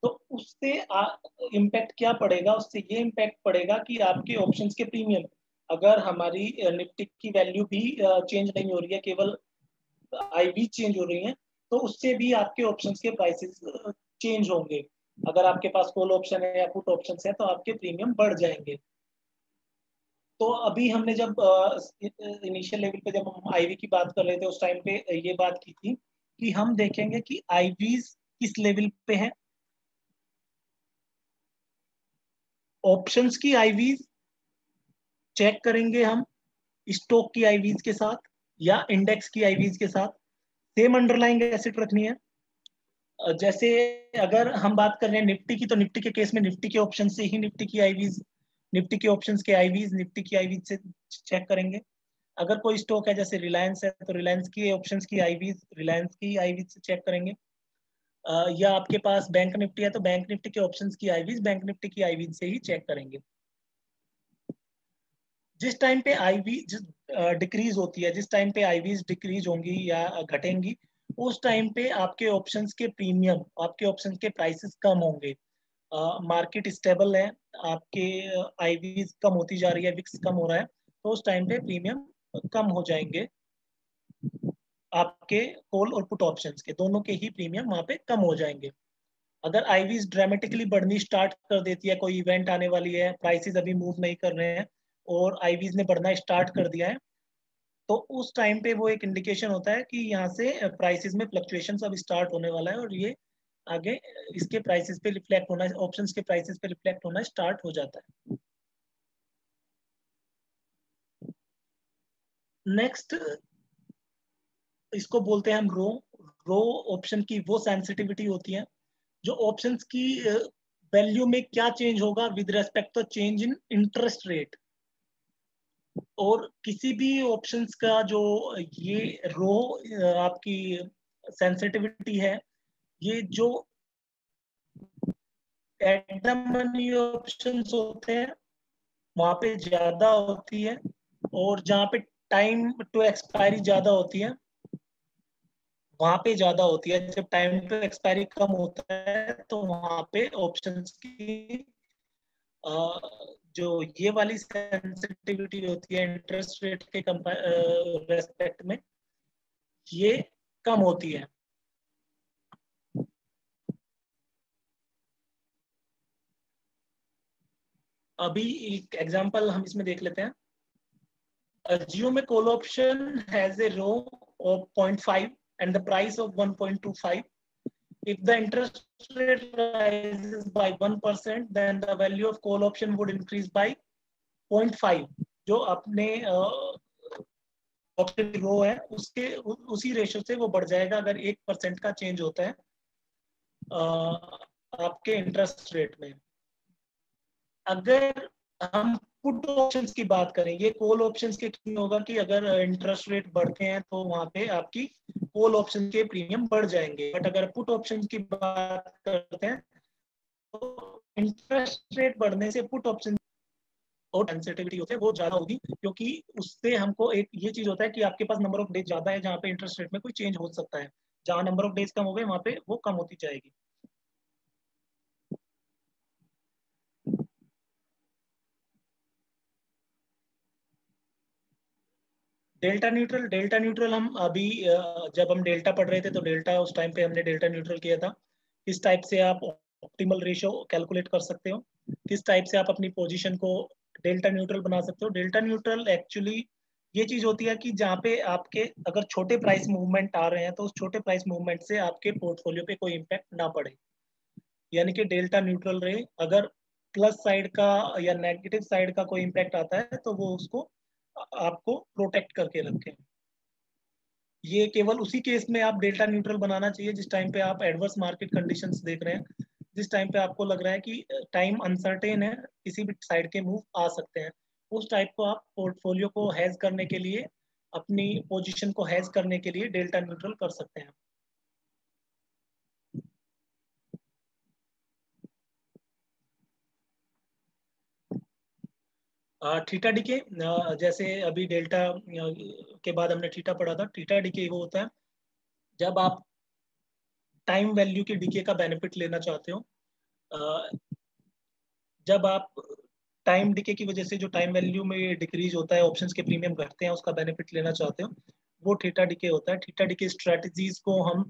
तो उससे इम्पैक्ट क्या पड़ेगा? उससे ये इम्पैक्ट पड़ेगा कि आपके ऑप्शंस के प्रीमियम अगर हमारी निफ्टी की वैल्यू भी चेंज नहीं हो रही है, केवल आई भी चेंज हो रही है तो उससे भी आपके ऑप्शंस के प्राइसेस चेंज होंगे। अगर आपके पास कॉल ऑप्शन है या पुट ऑप्शन है तो आपके प्रीमियम बढ़ जाएँगे। तो अभी हमने जब इनिशियल लेवल पे जब हम आईवी की बात कर रहे थे, उस टाइम पे ये बात की थी कि हम देखेंगे कि आईवीज किस लेवल पे है। ऑप्शंस की आईवीज चेक करेंगे हम स्टॉक की आईवीज के साथ या इंडेक्स की आईवीज के साथ। सेम अंडरलाइंग एसेट रखनी है। जैसे अगर हम बात कर रहे हैं निफ्टी की तो निफ्टी के केस में निफ्टी के ऑप्शन से ही निफ्टी की आईवीज निफ्टी के ऑप्शंस के आईवीज निफ्टी की आईवीज से चेक करेंगे। अगर कोई स्टॉक है, जैसे रिलायंस है तो रिलायंस की ऑप्शंस की आईवीज रिलायंस की आईवीज से चेक करेंगे। या आपके पास बैंक निफ्टी है तो बैंक निफ्टी के ऑप्शंस की आईवीज बैंक निफ्टी की आईवीज से ही चेक करेंगे। जिस टाइम पे आईवी जिस डिक्रीज होती है, जिस टाइम पे आईवीज डिक्रीज होंगी या घटेंगी, उस टाइम पे आपके ऑप्शंस के प्रीमियम आपके ऑप्शंस के प्राइसेस कम होंगे। मार्केट स्टेबल है, आपके आईवीज कम होती जा रही है विक्स कम हो रहा है तो उस टाइम पे प्रीमियम कम हो जाएँगे। आपके कॉल और पुट ऑप्शंस के, दोनों के ही प्रीमियम वहाँ पे कम हो जाएँगे। अगर आईवीज ड्रामेटिकली बढ़नी स्टार्ट कर देती है, कोई इवेंट आने वाली है प्राइसेस अभी मूव नहीं कर रहे हैं, और आईवीज ने बढ़ना स्टार्ट कर दिया है तो उस टाइम पे वो एक इंडिकेशन होता है कि यहाँ से प्राइसेस में फ्लक्चुएशन अब स्टार्ट होने वाला है, और ये आगे इसके प्राइसेस पे रिफ्लेक्ट होना ऑप्शंस के प्राइसेस पे रिफ्लेक्ट होना स्टार्ट हो जाता है। नेक्स्ट इसको बोलते हैं हम रो रो ऑप्शन की वो सेंसिटिविटी होती है, जो ऑप्शंस की वैल्यू में क्या चेंज होगा with respect to change in interest rate और किसी भी ऑप्शंस का जो ये रो आपकी सेंसिटिविटी है, ये जो मनी ऑप्शंस होते हैं, वहाँ पे ज़्यादा होती है और जहाँ पे टाइम टू एक्सपायरी ज़्यादा होती है वहाँ पे ज़्यादा होती है। जब टाइम टू एक्सपायरी कम होता है तो वहाँ पे ऑप्शंस की जो ये वाली सेंसिटिविटी होती है इंटरेस्ट रेट के रेस्पेक्ट में, ये कम होती है। अभी एक एग्जांपल हम इसमें देख लेते हैं। Assume a call option has a row of 0.5 and the price of 1.25. If the interest rate rises by 1%, then the value of call option would increase by 0.5. जो अपने ऑप्शन रो है उसके उसी रेशो से वो बढ़ जाएगा अगर एक परसेंट का चेंज होता है आपके इंटरेस्ट रेट में अगर हम पुट ऑप्शंस की बात करें, ये कोल ऑप्शंस के होगा कि अगर इंटरेस्ट रेट बढ़ते हैं तो वहाँ पे आपकी कोल ऑप्शन के प्रीमियम बढ़ जाएँगे। बट अगर पुट ऑप्शन की बात करते हैं तो इंटरेस्ट रेट बढ़ने से पुट ऑप्शन और सेंसिटिविटी होती है, वो ज़्यादा होगी, क्योंकि उससे हमको एक, ये चीज़ होता है कि आपके पास नंबर ऑफ़ डेज़ ज़्यादा है, जहाँ पे इंटरेस्ट रेट में कोई चेंज हो सकता है। जहाँ नंबर ऑफ़ डेज़ कम हो गए, वहाँ पे वो कम होती जाएगी। डेल्टा न्यूट्रल डेल्टा न्यूट्रल हम अभी जब हम डेल्टा पढ़ रहे थे तो डेल्टा उस टाइम पे हमने डेल्टा न्यूट्रल किया था। किस टाइप से आप ऑप्टिमल रेशियो कैलकुलेट कर सकते हो? किस टाइप से आप अपनी पोजीशन को डेल्टा न्यूट्रल बना सकते हो? डेल्टा न्यूट्रल एक्चुअली ये चीज़ होती है कि जहाँ पे आपके, अगर छोटे प्राइस मूवमेंट आ रहे हैं तो उस छोटे प्राइस मूवमेंट से आपके पोर्टफोलियो पे कोई इम्पैक्ट ना पड़े। यानी कि डेल्टा न्यूट्रल रहे अगर प्लस साइड का या नेगेटिव साइड का कोई इम्पैक्ट आता है तो वो उसको आपको प्रोटेक्ट करके रखें। ये केवल उसी केस में आप डेल्टा न्यूट्रल बनाना चाहिए, जिस टाइम पे आप एडवर्स मार्केट कंडीशंस देख रहे हैं, जिस टाइम पे आपको लग रहा है कि टाइम अनसर्टेन है, किसी भी साइड के मूव आ सकते हैं। उस टाइप को आप पोर्टफोलियो को हैज़ करने के लिए, अपनी पोजीशन को हैज़ करने के लिए डेल्टा न्यूट्रल कर सकते हैं। थीटा डीके जैसे अभी डेल्टा के बाद हमने थीटा पढ़ा था, थीटा डीके वो होता है, जब आप टाइम वैल्यू के डीके का बेनिफिट लेना चाहते हो जब आप टाइम डीके की वजह से जो टाइम वैल्यू में डिक्रीज होता है, ऑप्शंस के प्रीमियम घटते हैं, उसका बेनिफिट लेना चाहते हो, वो थीटा डीके होता है। थीटा डीके स्ट्रेटजीज को हम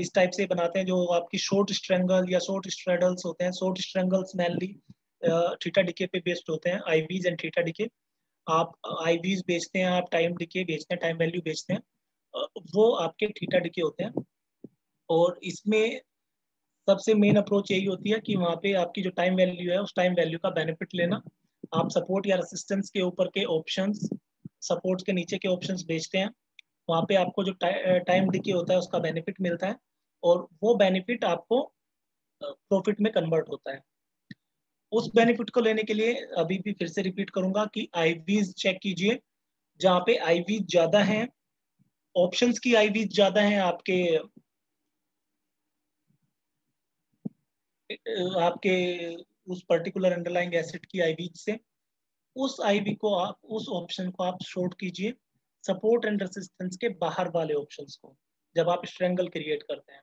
इस टाइप से बनाते हैं, जो आपकी शॉर्ट स्ट्रेंगल या शॉर्ट स्ट्रेडल्स होते हैं, short strangles mainly theta decay पे बेस्ड होते हैं आईवीज एंड थीटा डिके। आप आईवीज बेचते हैं, आप टाइम डिके बेचते हैं टाइम वैल्यू बेचते हैं वो आपके थीटा डिके होते हैं। और इसमें सबसे मेन अप्रोच यही होती है कि वहाँ पे आपकी जो टाइम वैल्यू है, उस टाइम वैल्यू का बेनिफिट लेना। आप सपोर्ट या रेसिस्टेंस के ऊपर के ऑप्शंस सपोर्ट के नीचे के ऑप्शंस बेचते हैं। वहाँ पे आपको जो टाइम डिके होता है, उसका बेनिफिट मिलता है। और वो बेनिफिट आपको प्रॉफिट में कन्वर्ट होता है। उस बेनिफिट को लेने के लिए अभी भी फिर से रिपीट करूँगा कि आईवीज चेक कीजिए, जहाँ पे आईवीज ज़्यादा हैं ऑप्शंस की आईवीज ज़्यादा हैं, आपके आपके उस पर्टिकुलर अंडरलाइंग एसेट की आईवीज से, उस आईवी को आप, उस ऑप्शन को आप शॉर्ट कीजिए सपोर्ट एंड रेसिस्टेंस के बाहर वाले ऑप्शंस को, जब आप स्ट्रेंगल क्रिएट करते हैं।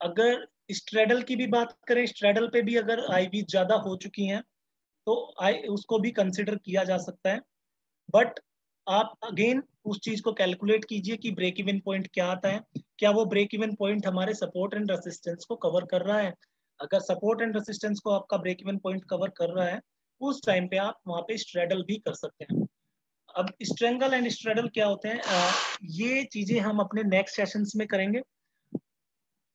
अगर स्ट्रेडल की भी बात करें, स्ट्रेडल पे भी अगर आईवी ज़्यादा हो चुकी हैं तो आई उसको भी कंसिडर किया जा सकता है। बट आप अगेन उस चीज़ को कैलकुलेट कीजिए कि ब्रेक इवन पॉइंट क्या आता है। क्या वो ब्रेक इवन पॉइंट हमारे सपोर्ट एंड रेसिस्टेंस को कवर कर रहा है? अगर सपोर्ट एंड रेसिस्टेंस को आपका ब्रेक इवन पॉइंट कवर कर रहा है, उस टाइम पे आप वहाँ पे स्ट्रेडल भी कर सकते हैं। अब स्ट्रेंगल एंड स्ट्रेडल क्या होते हैं? ये चीज़ें हम अपने नेक्स्ट सेशंस में करेंगे।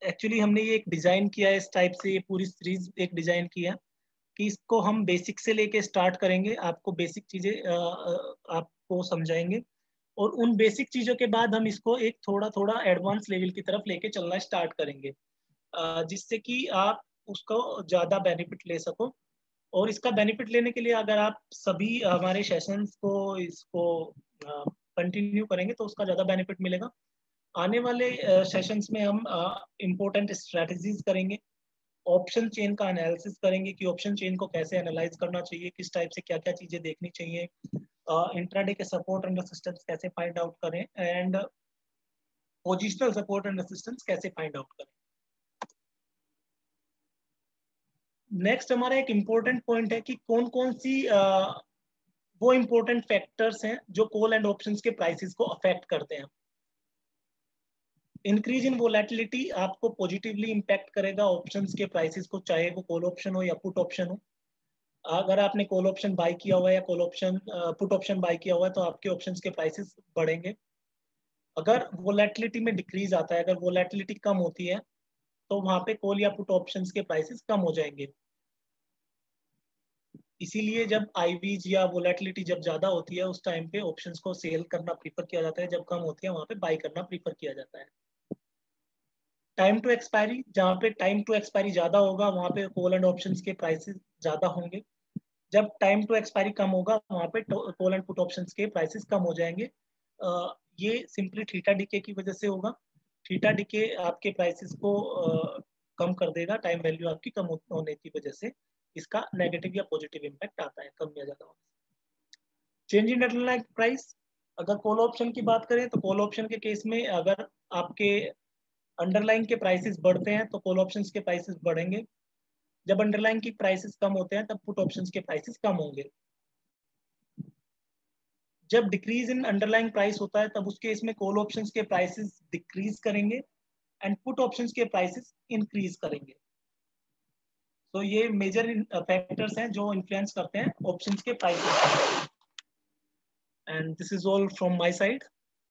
एक्चुअली हमने ये एक डिज़ाइन किया है इस टाइप से, ये पूरी सीरीज़ एक डिज़ाइन किया कि इसको हम बेसिक से लेके स्टार्ट करेंगे। आपको बेसिक चीज़ें आपको समझाएँगे और उन बेसिक चीज़ों के बाद हम इसको एक थोड़ा थोड़ा एडवांस लेवल की तरफ़ लेके चलना स्टार्ट करेंगे। जिससे कि आप उसको ज़्यादा बेनिफिट ले सको और इसका बेनिफिट लेने के लिए अगर आप सभी हमारे सेशंस को इसको कंटिन्यू करेंगे तो उसका ज़्यादा बेनिफिट मिलेगा। आने वाले सेशंस में हम इम्पोर्टेंट स्ट्रेटजीज करेंगे ऑप्शन चेन का एनालिसिस करेंगे कि ऑप्शन चेन को कैसे एनालाइज करना चाहिए किस टाइप से क्या क्या चीज़ें देखनी चाहिए इंट्राडे के सपोर्ट एंड असिस्टेंस कैसे फाइंड आउट करें and positional support and resistance कैसे फाइंड आउट करें। नेक्स्ट हमारा एक इम्पोर्टेंट पॉइंट है कि कौन कौन सी uh, वो इम्पोर्टेंट फैक्टर्स हैं जो कोल एंड ऑप्शंस के प्राइसेस को अफेक्ट करते हैं। इंक्रीज इन वोलेटिलिटी आपको पॉजिटिवली इंपैक्ट करेगा ऑप्शंस के प्राइसेस को, चाहे वो कॉल ऑप्शन हो या पुट ऑप्शन हो। अगर आपने कॉल ऑप्शन बाय किया हुआ है या call option put option buy किया हुआ है तो आपके ऑप्शन के प्राइसेस बढ़ेंगे। अगर वोलेटिलिटी में डिक्रीज आता है, अगर वोलेटिलिटी कम होती है तो वहाँ पे कॉल या पुट ऑप्शन के प्राइसेस कम हो जाएँगे। इसीलिए जब आईवीज या वोलेटिलिटी जब ज़्यादा होती है, उस टाइम पे ऑप्शंस को सेल करना प्रीफर किया जाता है। जब कम होती है, वहाँ पे बाय करना प्रीफर किया जाता है। टाइम टू एक्सपायरी जहाँ पे टाइम टू एक्सपायरी ज़्यादा होगा, वहाँ पे कॉल एंड ऑप्शन के प्राइसेस ज़्यादा होंगे। जब टाइम टू एक्सपायरी कम होगा, वहाँ पे कॉल एंड पुट ऑप्शन के प्राइसेस कम हो जाएँगे। ये सिंपली थीटा डिके की वजह से होगा। थीटा डिके आपके प्राइसेस को कम कर देगा टाइम वैल्यू आपकी कम होने की वजह से। इसका नेगेटिव या पॉजिटिव इम्पैक्ट आता है, कम या ज़्यादा चेंज इन प्राइस अगर कॉल ऑप्शन की बात करें तो कॉल ऑप्शन के केस में अगर आपके अंडरलाइन के प्राइसेस बढ़ते हैं तो कॉल ऑप्शन के प्राइसेस बढ़ेंगे। जब अंडरलाइन की प्राइसेस कम होते हैं, तब पुट ऑप्शन के प्राइसेस कम होंगे। जब डिक्रीज इन अंडरलाइन प्राइस होता है, तब उस केस में कॉल ऑप्शन के प्राइसेस डिक्रीज करेंगे एंड पुट ऑप्शन के प्राइसेस इंक्रीज करेंगे। तो ये मेजर फैक्टर्स हैं जो इन्फ्लुएंस करते हैं ऑप्शंस के price and this is all from my side